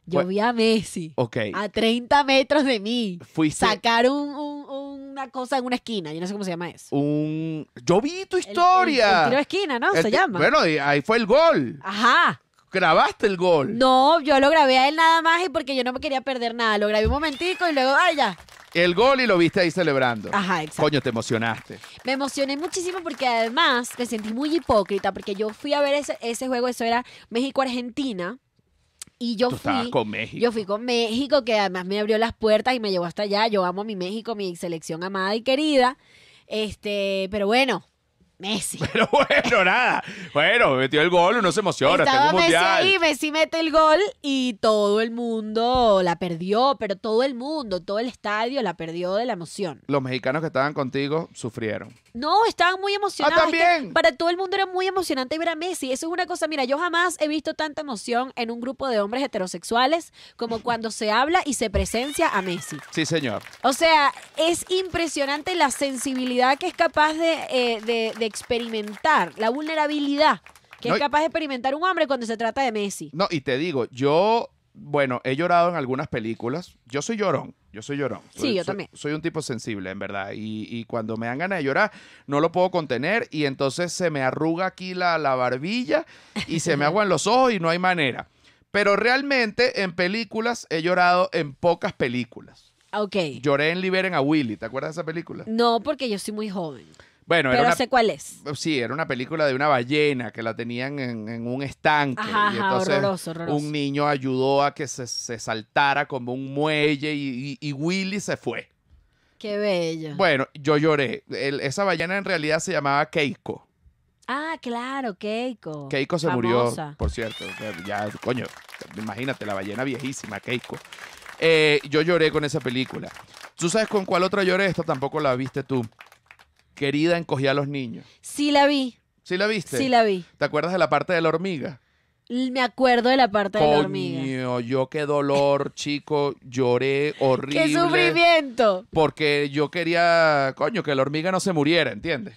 Yo Bueno. vi a Messi ok. a 30 metros de mí. Fuiste Sacar un- un- una cosa en una esquina, yo no sé cómo se llama eso. un... Yo vi tu El- el- historia. El, tiro de esquina, ¿no? Se llama. Bueno, ahí fue el gol. Ajá. Grabaste el gol. No, yo lo grabé a él nada más y porque yo no me quería perder nada. Lo grabé un momentico y luego, ¡ay, ya! El gol y lo viste ahí celebrando. Ajá, exacto. Coño, te emocionaste. Me emocioné muchísimo porque además me sentí muy hipócrita porque yo fui a ver ese, ese juego, eso era México-Argentina. Y yo Tú fui. estabas con México. Yo fui con México, que además me abrió las puertas y me llevó hasta allá. Yo amo mi México, mi selección amada y querida. Este, pero bueno, Messi. Pero bueno, nada. Bueno, metió el gol, uno se emociona. está en Estaba un Messi mundial. ahí, Messi mete el gol y todo el mundo la perdió, pero todo el mundo, todo el estadio la perdió de la emoción. Los mexicanos que estaban contigo sufrieron. No, estaban muy emocionados. Ah, Es que también. para todo el mundo era muy emocionante ver a Messi. Eso es una cosa, mira, yo jamás he visto tanta emoción en un grupo de hombres heterosexuales como cuando se habla y se presencia a Messi. Sí, señor. O sea, es impresionante la sensibilidad que es capaz de, eh, de- de experimentar, la vulnerabilidad que No, es capaz de experimentar un hombre cuando se trata de Messi. No, y te digo, yo, bueno, he llorado en algunas películas. Yo soy llorón, yo soy llorón. Sí, yo soy- también. Soy un tipo sensible, en verdad. Y, y cuando me dan ganas de llorar, no lo puedo contener y entonces se me arruga aquí la, la barbilla y se me aguan los ojos y no hay manera. Pero realmente en películas he llorado en pocas películas. Ok. Lloré en Liberen a Willy, ¿te acuerdas de esa película? No, porque yo soy muy joven. Bueno, era Pero una, sé cuál es. Sí, era una película de una ballena que la tenían en, en un estanque. Ajá, y ajá, entonces horroroso, horroroso. un niño ayudó a que se, se saltara como un muelle y, y- y Willy se fue. Qué bello. Bueno, yo lloré. El- esa ballena en realidad se llamaba Keiko. Ah, claro, Keiko. Keiko se murió, por cierto. Ya, coño, imagínate, la ballena viejísima, Keiko. Eh, yo lloré con esa película. ¿Tú sabes con cuál otra lloré? Esta tampoco la viste tú. Querida encogía a los niños. Sí la vi, ¿Sí la viste? sí la vi. ¿Te acuerdas de la parte de la hormiga? Me acuerdo de la parte de la hormiga. Yo qué dolor, chico, lloré horrible. ¡Qué sufrimiento! Porque yo quería, coño, que la hormiga no se muriera, ¿entiendes?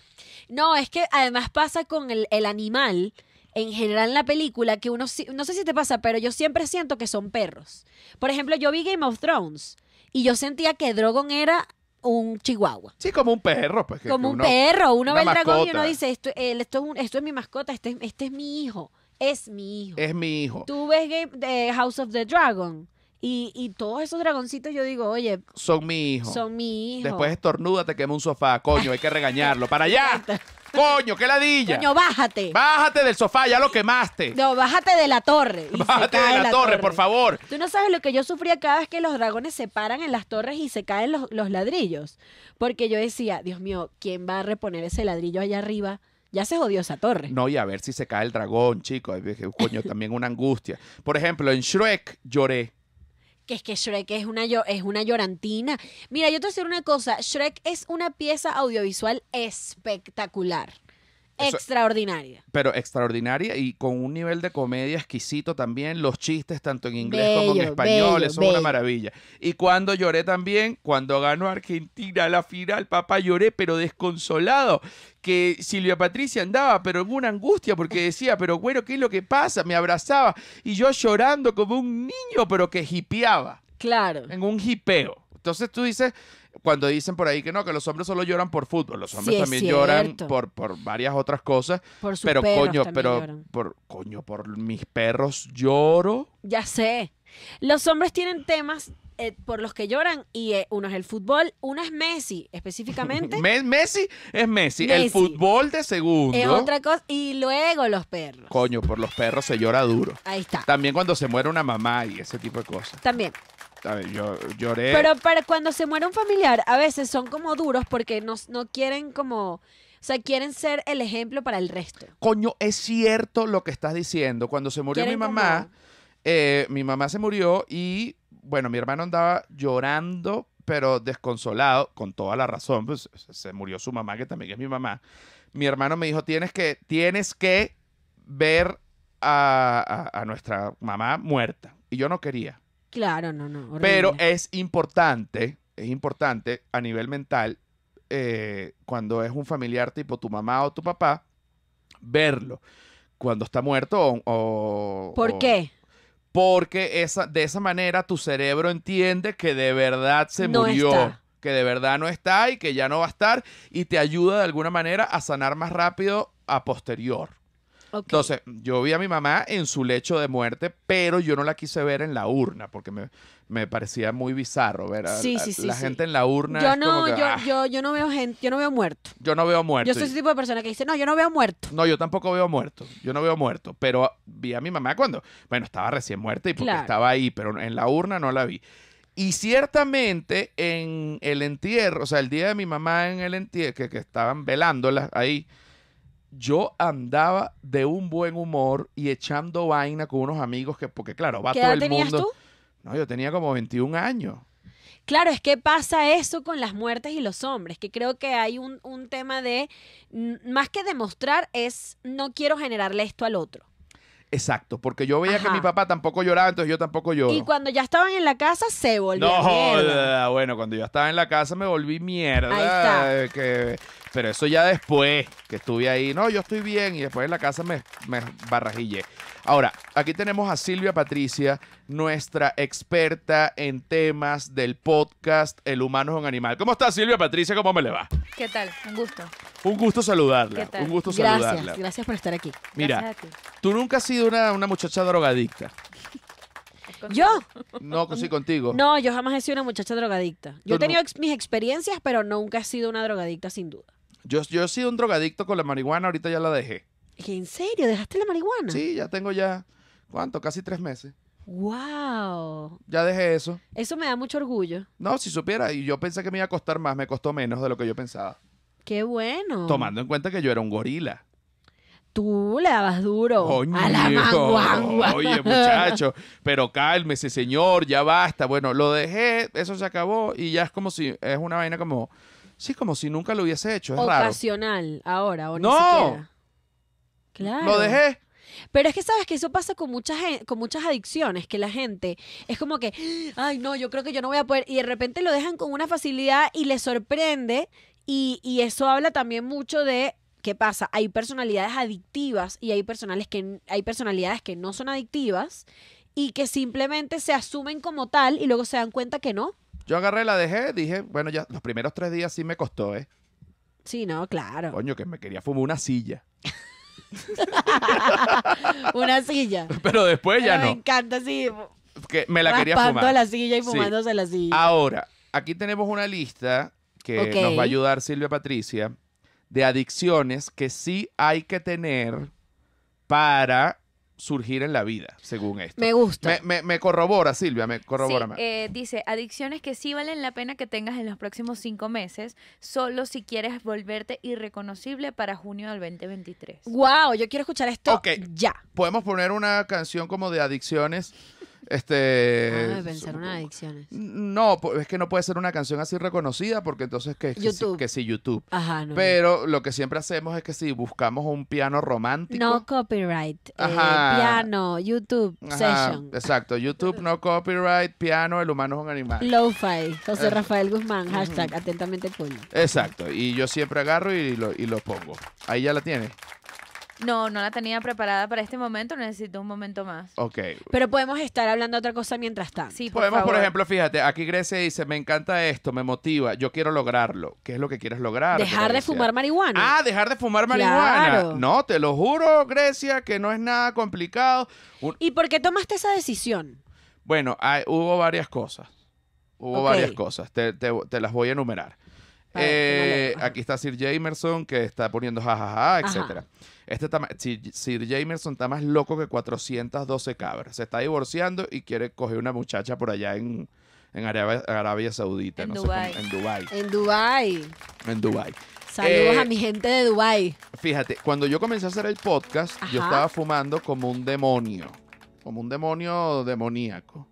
No, es que además pasa con el, el animal en general en la película que uno, no sé si te pasa, pero yo siempre siento que son perros. Por ejemplo, yo vi Game of Thrones y yo sentía que Drogon era un chihuahua. Sí, como un perro, pues. que- Como que un uno- perro, uno ve el dragón y uno dice, esto, él- esto, es, un- esto es mi mascota, este, es- este es mi hijo, es mi hijo. Es mi hijo. Tú ves Game, de House of the Dragon y, y todos esos dragoncitos yo digo, oye, Son mi hijo. son mi hijo. Después estornuda, te quema un sofá. Coño, hay que regañarlo. ¡Para allá! Coño, qué ladilla. Coño, bájate. Bájate del sofá, ya lo quemaste. No, bájate de la torre. y Bájate de la, torre, por favor. Tú no sabes lo que yo sufría cada vez que los dragones se paran en las torres y se caen los, los ladrillos. Porque yo decía, Dios mío, ¿quién va a reponer ese ladrillo allá arriba? Ya se jodió esa torre. No, y a ver si se cae el dragón, chicos. Coño, también una angustia. Por ejemplo, en Shrek lloré. Que es que Shrek es una, es una llorantina. Mira, yo te voy a decir una cosa. Shrek es una pieza audiovisual espectacular. Eso- Extraordinaria. pero extraordinaria y con un nivel de comedia exquisito también. Los chistes, tanto en inglés como en español, bello, eso es una maravilla. Y cuando lloré también, cuando ganó Argentina la final, papá, lloré, pero desconsolado. Que Silvia Patricia andaba, pero en una angustia, porque decía, pero bueno, ¿qué es lo que pasa? Me abrazaba y yo llorando como un niño, pero que hipeaba, Claro. en un hipeo. Entonces tú dices, cuando dicen por ahí que no, que los hombres solo lloran por fútbol, los hombres Sí, también lloran por, por varias otras cosas. Por sus Pero perros coño, pero lloran. por coño, por mis perros lloro. Ya sé. Los hombres tienen temas eh, por los que lloran y eh, uno es el fútbol, uno es Messi específicamente. Me- Messi es Messi. El fútbol de segundo. es otra cosa. Y luego los perros. Coño, por los perros se llora duro. Ahí está. También cuando se muere una mamá y ese tipo de cosas. También. A ver, yo lloré. Pero para cuando se muere un familiar, a veces son como duros porque no, no quieren como. O sea, quieren ser el ejemplo para el resto. Coño, es cierto lo que estás diciendo. Cuando se murió mi mamá, eh, mi mamá se murió y, bueno, mi hermano andaba llorando, pero desconsolado, con toda la razón, pues se murió su mamá, que también es mi mamá. Mi hermano me dijo, tienes que, tienes que ver a, a- a nuestra mamá muerta. Y yo no quería. Claro, no, no. horrible. Pero es importante, es importante a nivel mental, eh, cuando es un familiar tipo tu mamá o tu papá, verlo cuando está muerto o... o- ¿Por o- qué? Porque esa, de esa manera tu cerebro entiende que de verdad se No murió. está. Que de verdad no está y que ya no va a estar y te ayuda de alguna manera a sanar más rápido a posterior. Entonces, yo vi a mi mamá en su lecho de muerte, pero yo no la quise ver en la urna porque me, me parecía muy bizarro ver a, Sí, sí, sí, la gente en la urna. yo no, que, yo, ah, yo, yo no veo gente, yo no veo muerto. yo no veo muerto. Yo soy ese tipo de persona que dice, no, yo no veo muerto. No, yo tampoco veo muerto. Yo no veo muerto. Pero vi a mi mamá cuando, bueno, estaba recién muerta y porque Claro. estaba ahí, pero en la urna no la vi. Y ciertamente en el entierro, o sea, el día de mi mamá en el entierro, que, que estaban velándola ahí, yo andaba de un buen humor y echando vaina con unos amigos que, porque claro, va ¿Qué todo edad el tenías mundo. tú? No, yo tenía como 21 años. Claro, es que pasa eso con las muertes y los hombres, que creo que hay un, un tema de, más que demostrar, es no quiero generarle esto al otro. Exacto, porque yo veía que mi papá tampoco lloraba, entonces yo tampoco lloro. Y cuando ya estaban en la casa, se volvió No, mierda. joda. bueno, cuando yo estaba en la casa me volví mierda. Ahí está. que- pero eso ya después que estuve ahí, no, yo estoy bien y después en la casa me, me barrajillé. Ahora, aquí tenemos a Silvia Patricia, nuestra experta en temas del podcast El humano es un animal. ¿Cómo está Silvia Patricia? ¿Cómo me le va? ¿Qué tal? Un gusto. Un gusto saludarla. ¿Qué tal? Un gusto Gracias, saludarla. gracias por estar aquí. Mira, tú nunca has sido una, una muchacha drogadicta. ¿Yo? No, sí contigo. No, yo jamás he sido una muchacha drogadicta. Yo he tenido ex- mis experiencias, pero nunca he sido una drogadicta sin duda. Yo, yo he sido un drogadicto con la marihuana, ahorita ya la dejé. ¿Que ¿En serio? ¿Dejaste la marihuana? Sí, ya tengo ya, ¿cuánto? Casi tres meses. ¡Wow! Ya dejé eso. Eso me da mucho orgullo. No, si supiera, y yo pensé que me iba a costar más, me costó menos de lo que yo pensaba. ¡Qué bueno! Tomando en cuenta que yo era un gorila. Tú le dabas duro Coño, a la manguangua. Oye, muchacho, pero cálmese, señor, ya basta. Bueno, lo dejé, eso se acabó y ya es como si, es una vaina como, sí, como si nunca lo hubiese hecho, es raro. Ocasional, ahora, o ni No. siquiera. Claro. Lo dejé. Pero es que sabes que eso pasa con muchas con muchas adicciones, que la gente es como que, ay no, yo creo que yo no voy a poder, y de repente lo dejan con una facilidad y les sorprende, y, y eso habla también mucho de qué pasa. Hay personalidades adictivas y hay personales que hay personalidades que no son adictivas y que simplemente se asumen como tal y luego se dan cuenta que no. Yo agarré, la dejé, dije, bueno, ya los primeros tres días sí me costó, ¿eh? Sí, no, claro. Coño, que me quería fumar una silla. Una silla. Pero después ya Me no. encanta así, Que me la quería fumar. la silla y Sí. fumándose la silla. Ahora, aquí tenemos una lista que nos va a ayudar Silvia Patricia de adicciones que sí hay que tener para surgir en la vida, según esto. Me gusta. Me, me- me corrobora, Silvia, me corrobora. Sí, eh, dice, adicciones que sí valen la pena que tengas en los próximos cinco meses, solo si quieres volverte irreconocible para junio del 2023. Wow, yo quiero escuchar esto ya. Podemos poner una canción como de adicciones. Este. Pensar en adicciones. No, es que no puede ser una canción así reconocida porque entonces que, YouTube. que sí, YouTube. Ajá, no. Pero lo que siempre hacemos es que si buscamos un piano romántico. No copyright. eh, Ajá. piano, YouTube, Ajá, session. Exacto, YouTube, no copyright, piano, el humano es un animal. Lo-fi. José Eh. Rafael Guzmán. Hashtag atentamente cool. Exacto, y yo siempre agarro y lo, y lo pongo. Ahí ya la tienes. No, no la tenía preparada para este momento, necesito un momento más. Ok. Pero podemos estar hablando de otra cosa mientras tanto. Sí, por Podemos, por ejemplo, fíjate, aquí Grecia dice, me encanta esto, me motiva, yo quiero lograrlo. ¿Qué es lo que quieres lograr? Dejar de fumar marihuana. Ah, dejar de fumar marihuana. Claro. No, te lo juro, Grecia, que no es nada complicado. Un- ¿Y por qué tomaste esa decisión? Bueno, hay- hubo varias cosas. Hubo Ok. varias cosas. Te, te- te las voy a enumerar. Eh, aquí está Sir Jamerson que está poniendo jajaja, Ajá. etcétera. Este está Sir, Sir Jamerson está más loco que 412 cabras. Se está divorciando y quiere coger una muchacha por allá en, en Arabia, Arabia Saudita. En no sé Dubái. cómo- en Dubai. En Dubai. En Dubai. Saludos Eh, a mi gente de Dubai. Fíjate, cuando yo comencé a hacer el podcast, yo estaba fumando como un demonio, como un demonio demoníaco.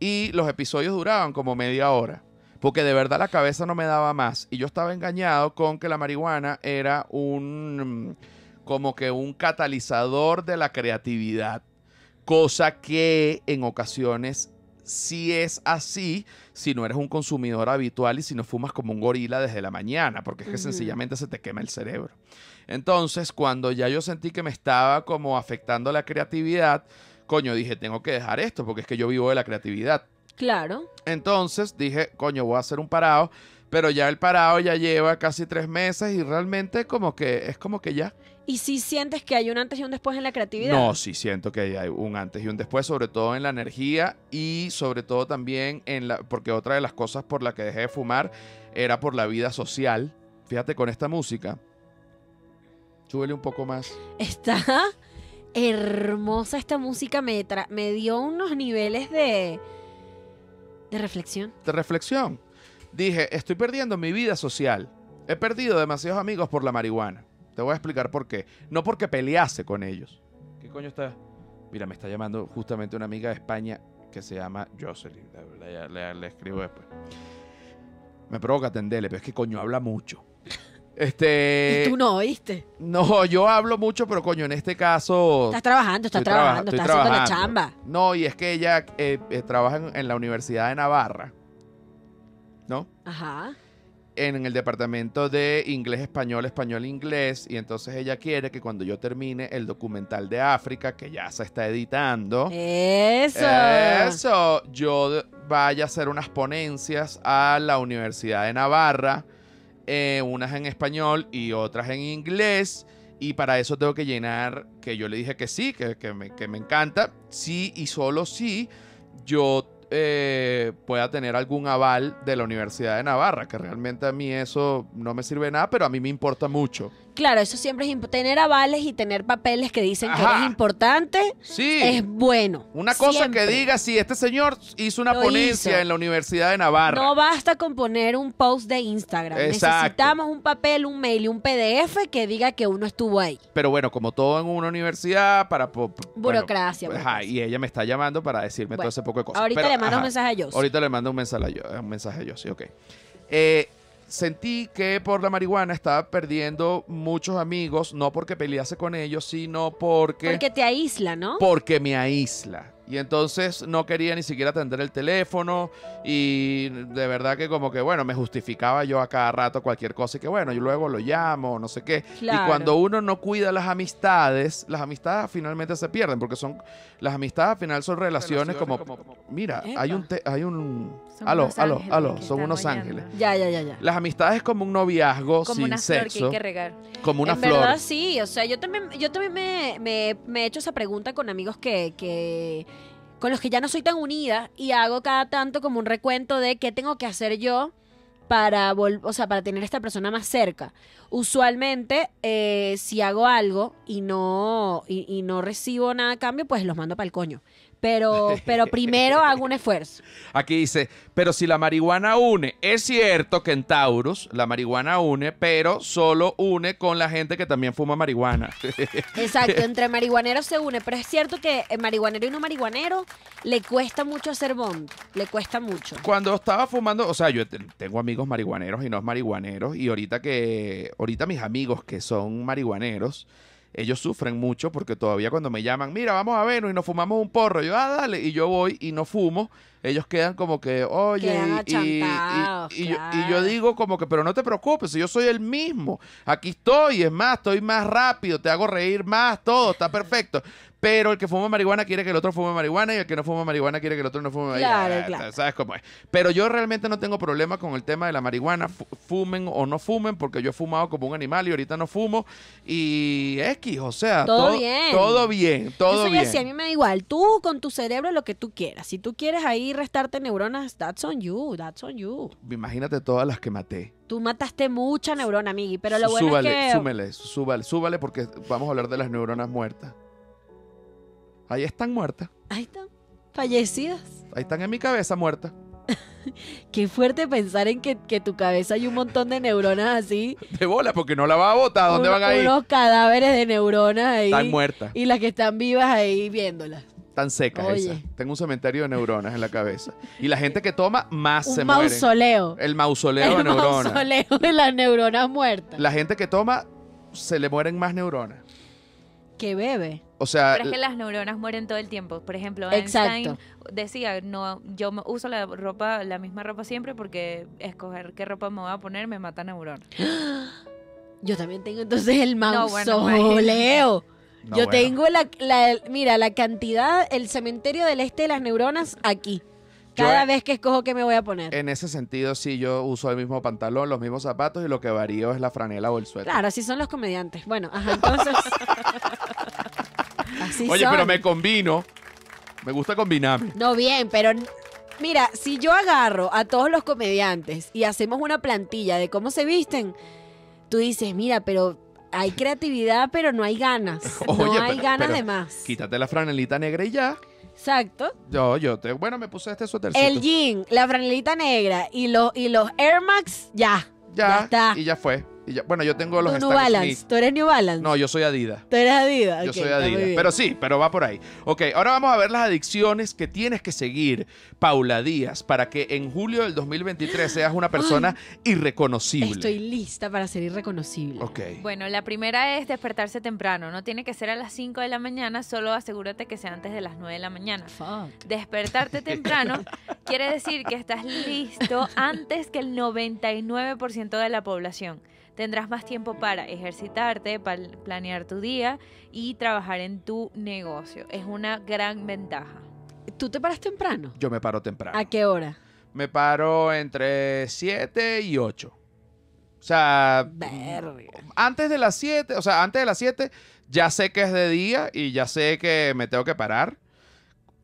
Y los episodios duraban como media hora, porque de verdad la cabeza no me daba más. Y yo estaba engañado con que la marihuana era un, mm, como que un catalizador de la creatividad, cosa que en ocasiones sí es así si no eres un consumidor habitual y si no fumas como un gorila desde la mañana, porque es que sencillamente se te quema el cerebro. Entonces, cuando ya yo sentí que me estaba como afectando la creatividad, coño, dije, tengo que dejar esto, porque es que yo vivo de la creatividad. Claro. Entonces dije, coño, voy a hacer un parado, pero ya el parado ya lleva casi tres meses y realmente como que es como que ya. ¿Y si sientes que hay un antes y un después en la creatividad? No, sí siento que hay un antes y un después, sobre todo en la energía y sobre todo también en la, porque otra de las cosas por la que dejé de fumar era por la vida social. Fíjate con esta música. Súbele un poco más. Está hermosa esta música. Me, tra- me dio unos niveles de, de reflexión. de reflexión. Dije, estoy perdiendo mi vida social. He perdido demasiados amigos por la marihuana. Te voy a explicar por qué. No porque pelease con ellos. ¿Qué coño está? Mira, me está llamando justamente una amiga de España que se llama Jocelyn. Le, le- escribo después. Me provoca atenderle, pero es que coño habla mucho. Este. y tú no, ¿oíste? No, yo hablo mucho, pero coño, en este caso. Estás trabajando, estás traba- trabajando, estás haciendo la chamba. No, y es que ella eh, eh, trabaja en, en la Universidad de Navarra. ¿No? Ajá. en el departamento de inglés, español, español, inglés. Y entonces ella quiere que cuando yo termine el documental de África, que ya se está editando, Eso. eso, yo vaya a hacer unas ponencias a la Universidad de Navarra, eh, unas en español y otras en inglés. Y para eso tengo que llenar, que yo le dije que sí, que, que me, que me encanta, sí y solo sí, yo eh, pueda tener algún aval de la Universidad de Navarra, que realmente a mí eso no me sirve nada, pero a mí me importa mucho. Claro, eso siempre es imp- tener avales y tener papeles que dicen que eres importante Sí. es bueno. Una cosa Siempre. que diga, si este señor hizo una Lo ponencia hizo. en la Universidad de Navarra. No basta con poner un post de Instagram. Exacto. Necesitamos un papel, un mail y un PDF que diga que uno estuvo ahí. Pero bueno, como todo en una universidad, para... po- po- bueno, Burocracia. ajá, burocracia. y ella me está llamando para decirme todo ese poco de cosas. Ahorita Pero, le mando un mensaje a Joss. Ahorita le mando un mensaje a yo, un mensaje a ok. Eh, sentí que por la marihuana estaba perdiendo muchos amigos, no porque pelease con ellos, sino porque... Porque te aísla, ¿no? porque me aísla. Y entonces no quería ni siquiera atender el teléfono y de verdad que como que, bueno, me justificaba yo a cada rato cualquier cosa y que, bueno, yo luego lo llamo, no sé qué. Claro. Y cuando uno no cuida las amistades, las amistades finalmente se pierden porque son, las amistades al final son relaciones, como, mira, hay un, te- hay un, Son aló, aló, aló, son unos ángeles. Ya, ya, ya, ya. Las amistades es como un noviazgo Como sin una flor que hay que regar. como una en flor. verdad sí, o sea, yo también, yo también me, me- me he hecho esa pregunta con amigos que, que con los que ya no soy tan unida y hago cada tanto como un recuento de qué tengo que hacer yo para, vol- o sea, para tener a esta persona más cerca. Usualmente, eh, si hago algo y no, y, y no recibo nada a cambio, pues los mando para el coño. Pero, pero primero hago un esfuerzo. Aquí dice, pero si la marihuana une, es cierto que en Taurus la marihuana une, pero solo une con la gente que también fuma marihuana. Exacto, entre marihuaneros se une, pero es cierto que el marihuanero y no marihuanero le cuesta mucho hacer bond, le cuesta mucho. Cuando estaba fumando, o sea, yo te- tengo amigos marihuaneros y no marihuaneros, y ahorita que, ahorita mis amigos que son marihuaneros, ellos sufren mucho porque todavía cuando me llaman, mira, vamos a vernos y nos fumamos un porro, yo, ah, dale, y yo voy y no fumo, ellos quedan como que, oye, y, yo, y yo digo como que, pero no te preocupes, yo soy el mismo, aquí estoy, es más, estoy más rápido, te hago reír más, todo, está perfecto. Pero el que fuma marihuana quiere que el otro fume marihuana y el que no fuma marihuana quiere que el otro no fume Claro, marihuana. claro. ¿Sabes cómo es? Pero yo realmente no tengo problema con el tema de la marihuana, fu- fumen o no fumen, porque yo he fumado como un animal y ahorita no fumo. Y X, o sea, Todo todo, bien. Todo bien, Yo todo soy bien. así, a mí me da igual. Tú con tu cerebro lo que tú quieras. Si tú quieres ahí restarte neuronas, that's on you, that's on you. Imagínate todas las que maté. Tú mataste mucha neurona, amigui, pero lo bueno súbale, es que... súmele, súbale, súbale, porque vamos a hablar de las neuronas muertas. Ahí están muertas. Ahí están, fallecidas. Ahí están en mi cabeza muertas. Qué fuerte pensar en que, que tu cabeza hay un montón de neuronas así. De bola, porque no la va a botar. ¿A dónde uno- van a ir? Unos cadáveres de neuronas ahí. Están muertas. Y las que están vivas ahí viéndolas. Tan secas Oye. esas. Tengo un cementerio de neuronas en la cabeza. Y la gente que toma más se Un muere. mausoleo. El mausoleo de El neuronas. mausoleo de las neuronas muertas. La gente que toma se le mueren más neuronas. Que bebe. O sea, Pero es que las neuronas mueren todo el tiempo. Por ejemplo, Exacto. Einstein decía, no, yo me- uso la ropa, la misma ropa siempre porque escoger qué ropa me voy a poner me mata neuronas. Yo también tengo entonces el No, bueno, mausoleo. no, Yo bueno. tengo la, la- mira, la cantidad, el cementerio del este de las neuronas aquí. Cada vez que escojo qué me voy a poner. En ese sentido, sí, yo uso el mismo pantalón, los mismos zapatos y lo que varío es la franela o el suéter. Claro, así son los comediantes. Bueno, ajá, entonces. así Oye, son. pero me combino. Me gusta combinarme. No, bien, pero mira, si yo agarro a todos los comediantes y hacemos una plantilla de cómo se visten, tú dices, mira, pero hay creatividad, pero no hay ganas. no Oye, hay pero- ganas pero de más. Quítate la franelita negra y ya. Exacto. Yo, yo te, bueno, me puse este suétercito. El jean, la franelita negra y los, y los Air Max, ya. ya, ya está. y ya fue. Y ya- bueno, yo tengo los Tú New Stan Balance. Smith. Tú eres New Balance. No, yo soy Adidas. Tú eres Adidas. Yo soy Adidas. Pero sí, pero va por ahí. Ok, ahora vamos a ver las adicciones que tienes que seguir, Paula Díaz, para que en julio del 2023 seas una persona irreconocible. Estoy lista para ser irreconocible. Ok. Bueno, la primera es despertarse temprano. No tiene que ser a las 5 de la mañana, solo asegúrate que sea antes de las 9 de la mañana. Fuck. Despertarte temprano quiere decir que estás listo antes que el 99% de la población. Tendrás más tiempo para ejercitarte, para planear tu día y trabajar en tu negocio. Es una gran ventaja. ¿Tú te paras temprano? Yo me paro temprano. ¿A qué hora? Me paro entre 7 y 8. O sea, Verga. antes de las 7, o sea, antes de las 7 ya sé que es de día y ya sé que me tengo que parar.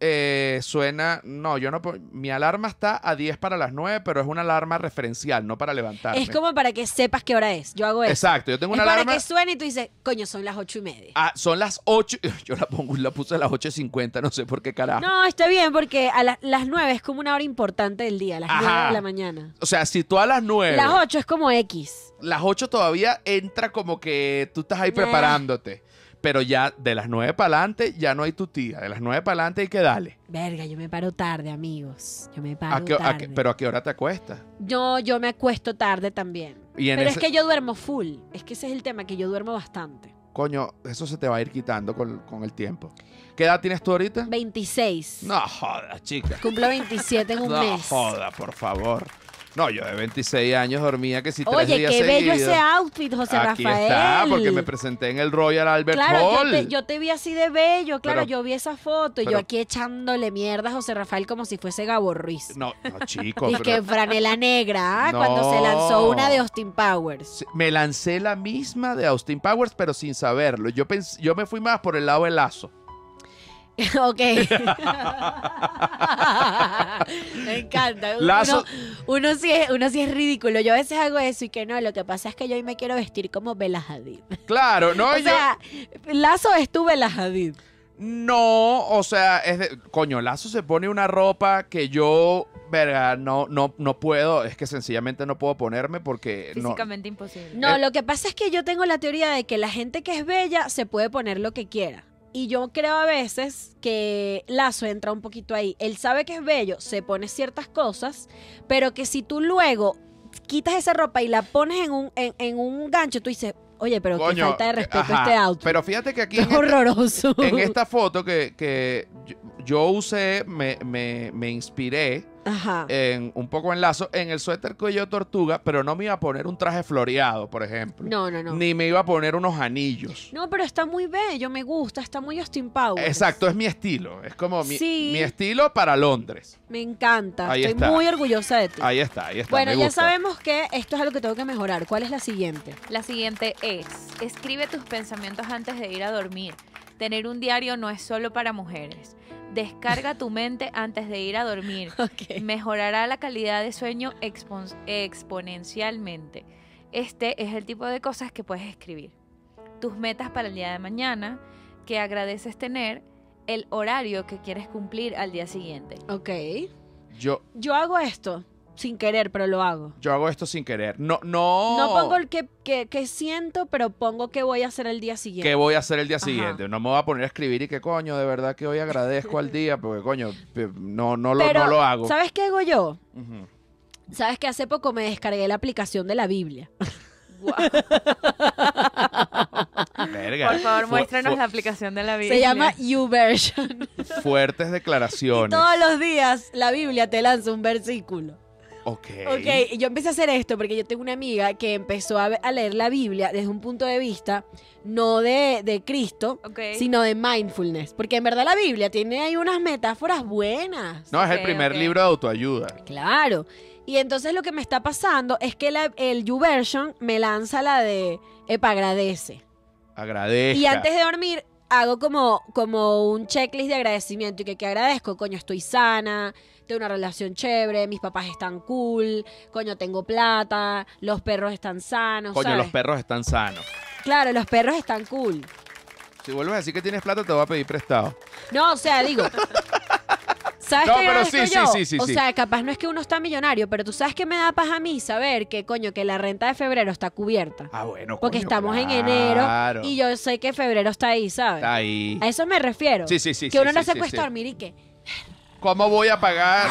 Eh, suena, no, yo no, mi alarma está a 10 para las 9, pero es una alarma referencial, no para levantarme. Es como para que sepas qué hora es. Yo hago eso. Exacto, yo tengo es una para alarma. que suene y tú dices, coño, son las ocho y media. Ah, son las 8, yo la pongo, la puse a las 8.50, no sé por qué carajo. No, está bien, porque a la- las nueve es como una hora importante del día, las Ajá. nueve de la mañana. O sea, si tú a las 9, Las ocho es como X. las 8 todavía entra como que tú estás ahí Nah. preparándote. Pero ya de las 9 para adelante ya no hay tu tía. De las 9 para adelante hay que darle. Verga, yo me paro tarde, amigos. Yo me paro ¿A qué- a tarde. qué- pero a qué hora te acuestas? Yo, yo me acuesto tarde también. Y Pero ese, es que yo duermo full. Es que ese es el tema, que yo duermo bastante. coño, eso se te va a ir quitando con, con el tiempo. ¿Qué edad tienes tú ahorita? 26. No jodas, chica. Cumplo 27 en un no mes. joda, por favor. No, yo de 26 años dormía que si tres Oye, días qué bello seguidos. ese outfit, José Aquí Rafael. está, porque me presenté en el Royal Albert Claro, yo Hall. te, yo te vi así de bello, claro, Pero- yo vi esa foto y yo aquí echándole mierda a José Rafael como si fuese Gabo Ruiz. No, no, chico. Y pero- que franela negra, ¿ah? No. cuando se lanzó una de Austin Powers. Me lancé la misma de Austin Powers, pero sin saberlo. Yo, pens- yo me fui más por el lado del lazo. ok. Me encanta. Uno, Lazo- uno, sí es, uno sí es ridículo. Yo a veces hago eso y que no. Lo que pasa es que yo hoy me quiero vestir como Bella Hadid. Claro, no, o yo- sea, Lazo es tu Bella Hadid. No, o sea, es de, coño, Lazo se pone una ropa que yo, verga, no, no, no puedo, es que sencillamente no puedo ponerme porque no. Físicamente imposible. No, Eh, lo que pasa es que yo tengo la teoría de que la gente que es bella se puede poner lo que quiera. Y yo creo a veces que Lazo entra un poquito ahí. Él sabe que es bello, se pone ciertas cosas, pero que si tú luego quitas esa ropa y la pones en un, en, en un gancho, tú dices, oye, pero qué Coño, falta de respeto ajá, este outfit. Pero fíjate que aquí es en esta, horroroso. en esta foto que, que yo, yo usé, me, me, me inspiré Ajá. en un poco en Lazo, en el suéter cuello tortuga, pero no me iba a poner un traje floreado, por ejemplo. No, no, no. Ni me iba a poner unos anillos. No, pero está muy bello, me gusta, está muy Austin Powers. Exacto, es mi estilo. Es como mi, Sí. mi estilo para Londres. Me encanta, Ahí estoy está. muy orgullosa de ti. Ahí está, ahí está. bueno, me ya gusta. sabemos que esto es algo que tengo que mejorar. ¿Cuál es la siguiente? La siguiente es, escribe tus pensamientos antes de ir a dormir. Tener un diario no es solo para mujeres. Descarga tu mente antes de ir a dormir. Mejorará la calidad de sueño expon- exponencialmente. Este es el tipo de cosas que puedes escribir. Tus metas para el día de mañana, que agradeces tener, el horario que quieres cumplir al día siguiente. Ok. Yo, Yo hago esto sin querer, pero lo hago. yo hago esto sin querer. No, no. No pongo el que, que, que siento, pero pongo que voy a hacer el día siguiente. ¿Qué voy a hacer el día Ajá. siguiente? No me voy a poner a escribir y que coño, de verdad que hoy agradezco al día, porque coño, no, no, lo, pero, no lo hago. ¿sabes qué hago yo? ¿Sabes que hace poco me descargué la aplicación de la Biblia? Guau. Verga. Por favor, muéstranos la aplicación de la Biblia. Se llama YouVersion. Fuertes declaraciones. Todos los días la Biblia te lanza un versículo. Ok. Ok, y yo empecé a hacer esto porque yo tengo una amiga que empezó a, a leer la Biblia desde un punto de vista no de, de Cristo, Ok. sino de mindfulness. Porque en verdad la Biblia tiene ahí unas metáforas buenas. No, es el primer libro de autoayuda. Claro. Y entonces lo que me está pasando es que la- el YouVersion me lanza la de Epa, agradece. Agradezca. Y antes de dormir hago como, como un checklist de agradecimiento y que, que agradezco, coño, estoy sana, tengo una relación chévere, mis papás están cool, coño, tengo plata, los perros están sanos. Coño, ¿sabes? los perros están sanos. Claro, los perros están cool. Si vuelves a decir que tienes plata, te voy a pedir prestado. No, o sea, digo. ¿Sabes No, qué pero sí, sí, yo? sí, sí, O sí. sea, capaz no es que uno está millonario, pero tú sabes que me da paz a mí saber que, coño, que la renta de febrero está cubierta. Ah, bueno. Porque coño, estamos en enero y yo sé que febrero está ahí, ¿sabes? Está ahí. A eso me refiero. Sí, sí, sí. que uno no se a dormir y que. ¿Cómo voy a pagar?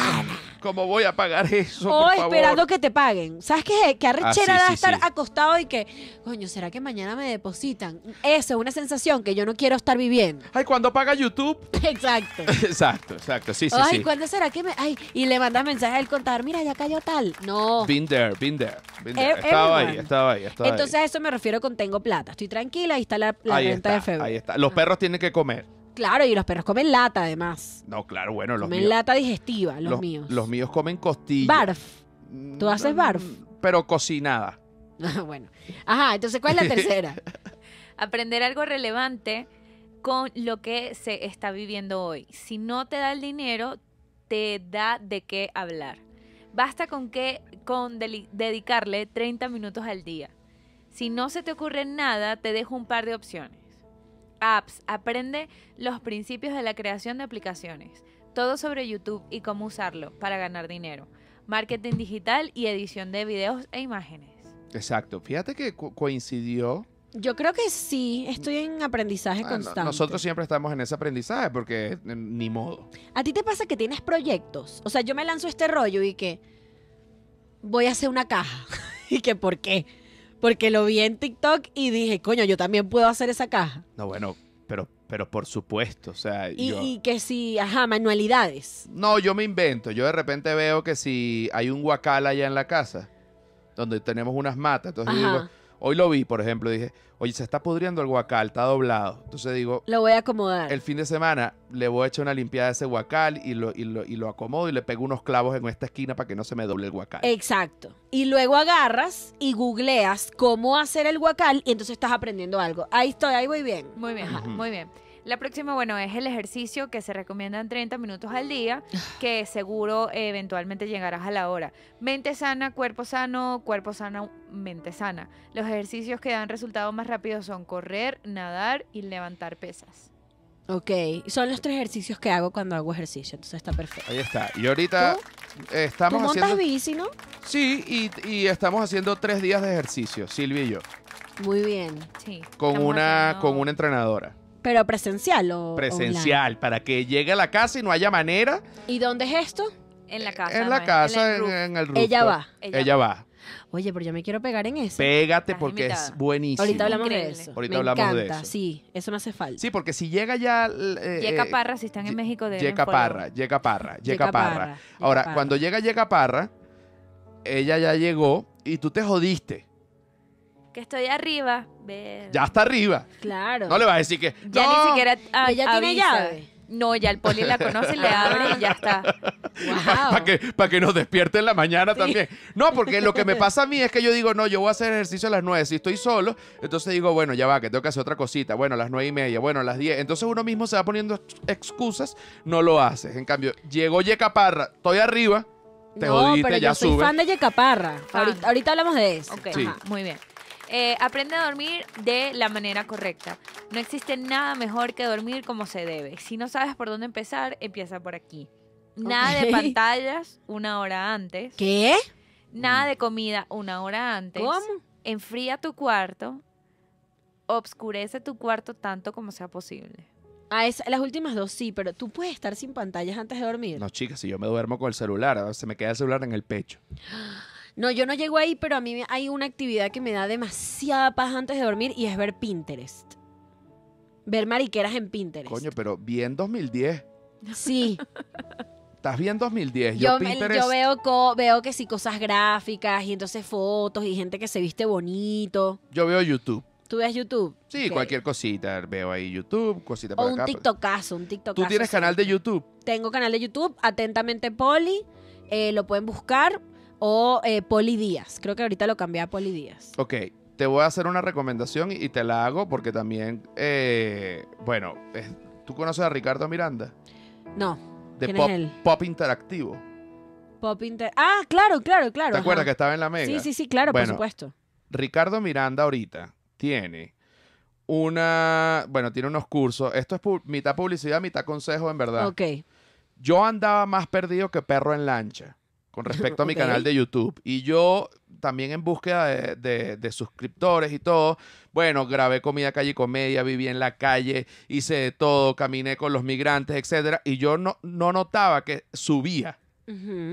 ¿Cómo voy a pagar eso? O por favor? esperando que te paguen. ¿Sabes qué? Que arrechera Ah, sí, da sí, estar sí. acostado y que, coño, ¿será que mañana me depositan? Eso es una sensación que yo no quiero estar viviendo. Ay, cuando paga YouTube. Exacto. exacto, exacto. Sí, sí, Ay, sí. ¿cuándo será que me.? Ay, y le mandas mensaje al contador, mira, ya cayó tal. No. Been there, been there. Been there. Estaba ahí, estaba ahí, estaba Entonces a eso me refiero con tengo plata. Estoy tranquila, ahí está la, la ahí. Ahí renta está, de febrero. ahí está. Los perros tienen que comer. Claro, y los perros comen lata además. No, claro, bueno, los comen míos. lata digestiva, los, míos. Los míos comen costillas. Barf. ¿Tú haces Mm, barf? Pero cocinada. bueno. Ajá, entonces ¿cuál es la tercera? Aprender algo relevante con lo que se está viviendo hoy. Si no te da el dinero, te da de qué hablar. Basta con que con dedicarle 30 minutos al día. Si no se te ocurre nada, te dejo un par de opciones. Apps, aprende los principios de la creación de aplicaciones. Todo sobre YouTube y cómo usarlo para ganar dinero. Marketing digital y edición de videos e imágenes. Exacto. Fíjate que co- coincidió. Yo creo que sí, estoy en aprendizaje constante. nosotros siempre estamos en ese aprendizaje porque ni modo. ¿A ti te pasa que tienes proyectos? O sea, yo me lanzo este rollo y que voy a hacer una caja. ¿Y que por qué? Porque lo vi en TikTok y dije, coño, yo también puedo hacer esa caja. No, bueno, pero, pero por supuesto. O sea, Y, yo. y que sí, ajá, manualidades. No, yo me invento. Yo de repente veo que si hay un guacal allá en la casa, donde tenemos unas matas, entonces yo digo. Hoy lo vi, por ejemplo, dije, oye, se está pudriendo el guacal, está doblado. Entonces digo, Lo voy a acomodar. el fin de semana le voy a echar una limpiada a ese guacal y lo, y lo, y lo acomodo y le pego unos clavos en esta esquina para que no se me doble el guacal. Exacto. Y luego agarras y googleas cómo hacer el guacal y entonces estás aprendiendo algo. Ahí estoy, ahí voy bien. Muy bien, Ajá. Muy bien. La próxima, bueno, es el ejercicio que se recomienda en 30 minutos al día, que seguro eh, eventualmente llegarás a la hora. Mente sana, cuerpo sano, cuerpo sano, mente sana. Los ejercicios que dan resultados más rápidos son correr, nadar y levantar pesas. Ok, son los tres ejercicios que hago cuando hago ejercicio, entonces está perfecto. Ahí está. Y ahorita eh, estamos Tú montas haciendo... bici, ¿no? Sí, y, y estamos haciendo tres días de ejercicio, Silvia y yo, Muy bien. Sí. con estamos una, haciendo- con una entrenadora. ¿Pero presencial o Presencial, para que llegue a la casa y no haya manera. ¿Y dónde es esto? En la casa. en la no, casa, el en, roof. en el Ella va. Ella Ella va. Oye, pero yo me quiero pegar en eso. Pégate Estás porque es buenísimo. Ahorita hablamos de eso. Ahorita me hablamos de eso. sí, eso me hace falta. Sí, porque si llega ya... eh, Yeca eh, Parra, si están en México, Yeca follow. Parra, Yeca Parra, Yeca Parra. Ahora, Parra. cuando llega Yeca Parra, ella ya llegó y tú te jodiste. Que estoy arriba. ve- Ya está arriba. Claro. No le vas a decir que... Ya no, ni siquiera a- ¿Ella tiene llave? No, ya el poli la conoce, le abre y ya está. Wow. Para que, pa' que nos despierte en la mañana también. No, porque lo que me pasa a mí es que yo digo, no, yo voy a hacer ejercicio a las 9. Si estoy solo, entonces digo, bueno, ya va, que tengo que hacer otra cosita. Bueno, a las 9 y media, bueno, a las 10. Entonces uno mismo se va poniendo ex- excusas, no lo haces. En cambio, llegó Yeca Parra, estoy arriba, te no, jodiste, pero ya yo soy sube. fan de Yecaparra. Fan. Ahorita, ahorita hablamos de eso. Ok, Sí. ajá, muy bien. Eh, aprende a dormir de la manera correcta. No existe nada mejor que dormir como se debe. Si no sabes por dónde empezar, empieza por aquí. Nada de pantallas una hora antes. ¿Qué? Nada de comida una hora antes. ¿Cómo? Enfría tu cuarto. Obscurece tu cuarto tanto como sea posible. Ah, es, las últimas dos sí, pero tú puedes estar sin pantallas antes de dormir. No, chicas, si yo me duermo con el celular, se me queda el celular en el pecho. No, yo no llego ahí, pero a mí hay una actividad que me da demasiada paz antes de dormir y es ver Pinterest. Ver mariqueras en Pinterest. Coño, pero bien 2010. Sí, Estás bien 2010. Yo, yo, Pinterest. yo veo, co- veo que sí, cosas gráficas y entonces fotos y gente que se viste bonito. yo veo YouTube. ¿Tú ves YouTube? Sí, cualquier cosita. Veo ahí YouTube, cosita O por un acá. TikTokazo, un TikTokazo. ¿Tú tienes canal de YouTube? Tengo canal de YouTube, Atentamente Poli, eh, lo pueden buscar, o eh, Poli Díaz. Creo que ahorita lo cambié a Poli Díaz. Ok, te voy a hacer una recomendación y, te la hago porque también, eh, bueno, es- ¿tú conoces a Ricardo Miranda? No, De ¿Quién Pop, es él? Pop Interactivo. Pop Inter... Ah, claro, claro, claro. ¿Te ajá. acuerdas que estaba en la Mega? Sí, sí, sí, claro, Bueno, por supuesto. Ricardo Miranda ahorita tiene una, bueno, tiene unos cursos. Esto es pu- mitad publicidad, mitad consejo, en verdad. Ok. Yo andaba más perdido que perro en lancha con respecto a mi canal de YouTube. Y yo también en búsqueda de, de- de suscriptores y todo, bueno, grabé comida calle y comedia, viví en la calle, hice de todo, caminé con los migrantes, etcétera, y yo no, no notaba que subía,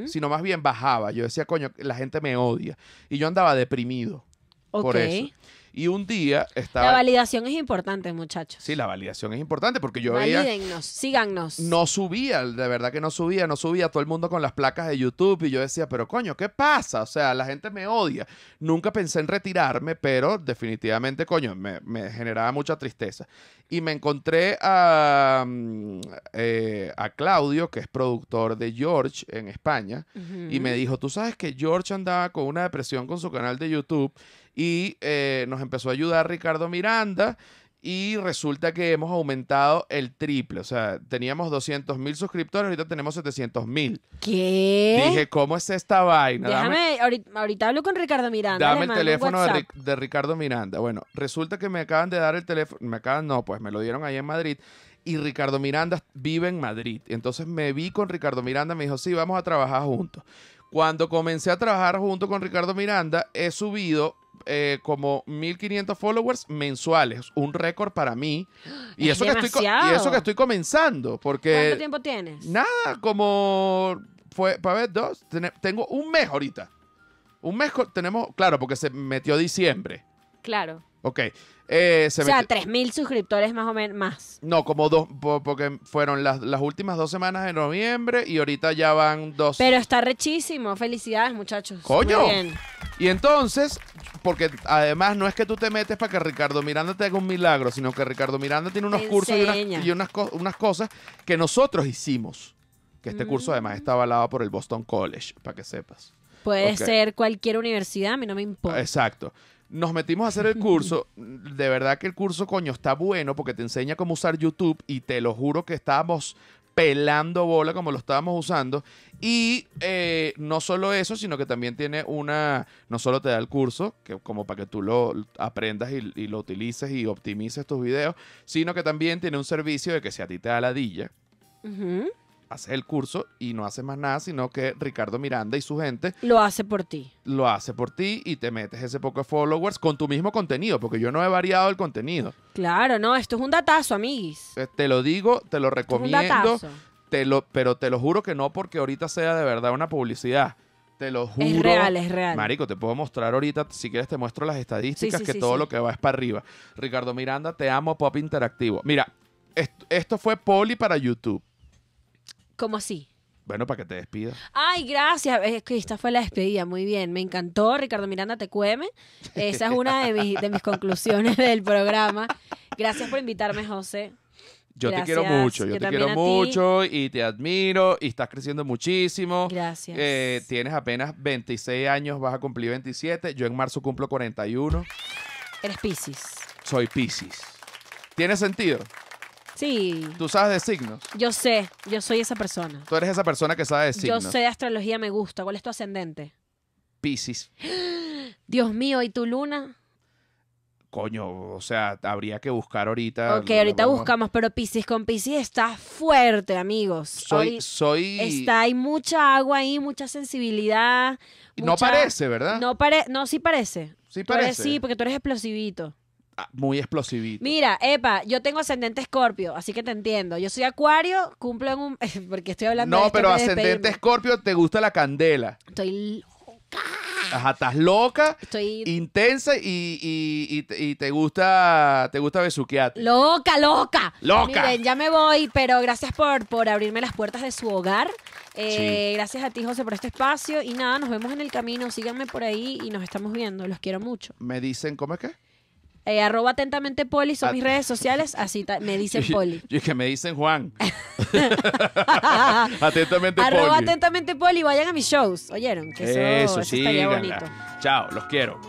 sino más bien bajaba. Yo decía, coño, la gente me odia. Y yo andaba deprimido por Ok. eso. Y un día La estaba... validación es importante, muchachos. Sí, la validación es importante porque yo veía... Valídennos, síganos. no subía, de verdad que no subía, no subía todo el mundo con las placas de YouTube y yo decía, pero coño, ¿qué pasa? O sea, la gente me odia. Nunca pensé en retirarme, pero definitivamente, coño, me, me generaba mucha tristeza. Y me encontré a, mm, eh, a Claudio, que es productor de George en España, y me dijo, tú sabes que George andaba con una depresión con su canal de YouTube y eh, nos empezó a ayudar Ricardo Miranda y resulta que hemos aumentado el triple. O sea, teníamos 200 mil suscriptores, ahorita tenemos 700 mil. ¿Qué? Dije, ¿cómo es esta vaina? Déjame, ahorita, ahorita hablo con Ricardo Miranda. Dame el teléfono de, de Ricardo Miranda. Bueno, resulta que me acaban de dar el teléfono. Me acaban, no, pues me lo dieron ahí en Madrid. Y Ricardo Miranda vive en Madrid. Entonces me vi con Ricardo Miranda. Me dijo, sí, vamos a trabajar juntos. Cuando comencé a trabajar junto con Ricardo Miranda, he subido eh, como 1500 followers mensuales. Un récord para mí. Y, Es eso que, estoy, y eso que estoy comenzando. Porque. ¿Cuánto tiempo tienes? Nada, como fue, para ver, dos, tengo un mes ahorita. Un mes tenemos, claro, porque se metió diciembre. Claro. Ok. eh, se o sea, metió- 3.000 suscriptores más o menos más. no, como dos, po- porque fueron las, las últimas dos semanas de noviembre y ahorita ya van dos. Pero está rechísimo. Felicidades, muchachos. ¡Coño! Muy bien. Y entonces, porque además no es que tú te metes para que Ricardo Miranda te haga un milagro, sino que Ricardo Miranda tiene unos Te cursos y, unas, enseña. y unas, co- unas cosas que nosotros hicimos. Que este curso además Mm. está avalado por el Boston College, para que sepas. Puede Ok. ser cualquier universidad, a mí no me importa. Exacto. Nos metimos a hacer el curso. De verdad que el curso, coño, está bueno porque te enseña cómo usar YouTube y te lo juro que estábamos pelando bola como lo estábamos usando. Y eh, no solo eso, sino que también tiene una, no solo te da el curso, que como para que tú lo aprendas y, y lo utilices y optimices tus videos, sino que también tiene un servicio de que si a ti te da ladilla, Ujú. Haces el curso y no haces más nada, sino que Ricardo Miranda y su gente Lo hace por ti. lo hace por ti y te metes ese poco de followers con tu mismo contenido, porque yo no he variado el contenido. Claro, no, esto es un datazo, amiguis. Eh, Te lo digo, te lo Esto es un recomiendo, datazo. te lo, pero te lo juro que no porque ahorita sea de verdad una publicidad. Te lo juro. Es real, es real. Marico, te puedo mostrar ahorita, si quieres te muestro las estadísticas, Sí, sí, que sí, todo lo que va es para arriba. Ricardo Miranda, te amo, Pop Interactivo. Mira, est- esto fue Poli para YouTube. ¿Cómo así? Bueno, para que te despidas. Ay, gracias. Es que esta fue la despedida. Muy bien. Me encantó. Ricardo Miranda te cueme. Esa es una de mis, de mis conclusiones del programa. Gracias por invitarme, José. Yo te quiero mucho, yo yo te quiero mucho y te admiro y estás creciendo muchísimo. Gracias. Eh, tienes apenas 26 años, vas a cumplir 27. Yo en marzo cumplo 41. Eres Piscis. Soy Pisces. ¿Tiene sentido? Sí. Tú sabes de signos. Yo sé. Yo soy esa persona. Tú eres esa persona que sabe de Yo signos. sé de astrología, me gusta. ¿Cuál es tu ascendente? Pisces. Dios mío, ¿y tu luna? Coño, o sea, habría que buscar ahorita. Ok, ahorita buscamos, pero Piscis con Piscis está fuerte, amigos. Soy, soy. Está, hay mucha agua ahí, mucha sensibilidad. No mucha- parece, ¿verdad? No, pare... no, sí parece. sí Tú eres- parece. sí, porque tú eres explosivito. Ah, muy explosivito. Mira, Epa, yo tengo ascendente escorpio, así que te entiendo. Yo soy acuario, cumplo en un... porque estoy hablando de no, pero ascendente. Escorpio, te gusta la candela. Estoy... Ajá, estás loca, Estoy... intensa y, y- y te- y te gusta te gusta besuquearte. Loca, loca. Loca. Miren, ya me voy, pero gracias por, por abrirme las puertas de su hogar. Eh, Gracias a ti, José, por este espacio. Y nada, nos vemos en el camino. Síganme por ahí y nos estamos viendo. Los quiero mucho. Me dicen, ¿cómo es que? Eh, arroba atentamente poli son At- mis redes sociales. Así me dicen poli. Y que me dicen Juan. Atentamente arroba Poli. atentamente poli. Vayan a mis shows. ¿Oyeron? Que eso, Eso, eso estaría bonito. Chao, los quiero.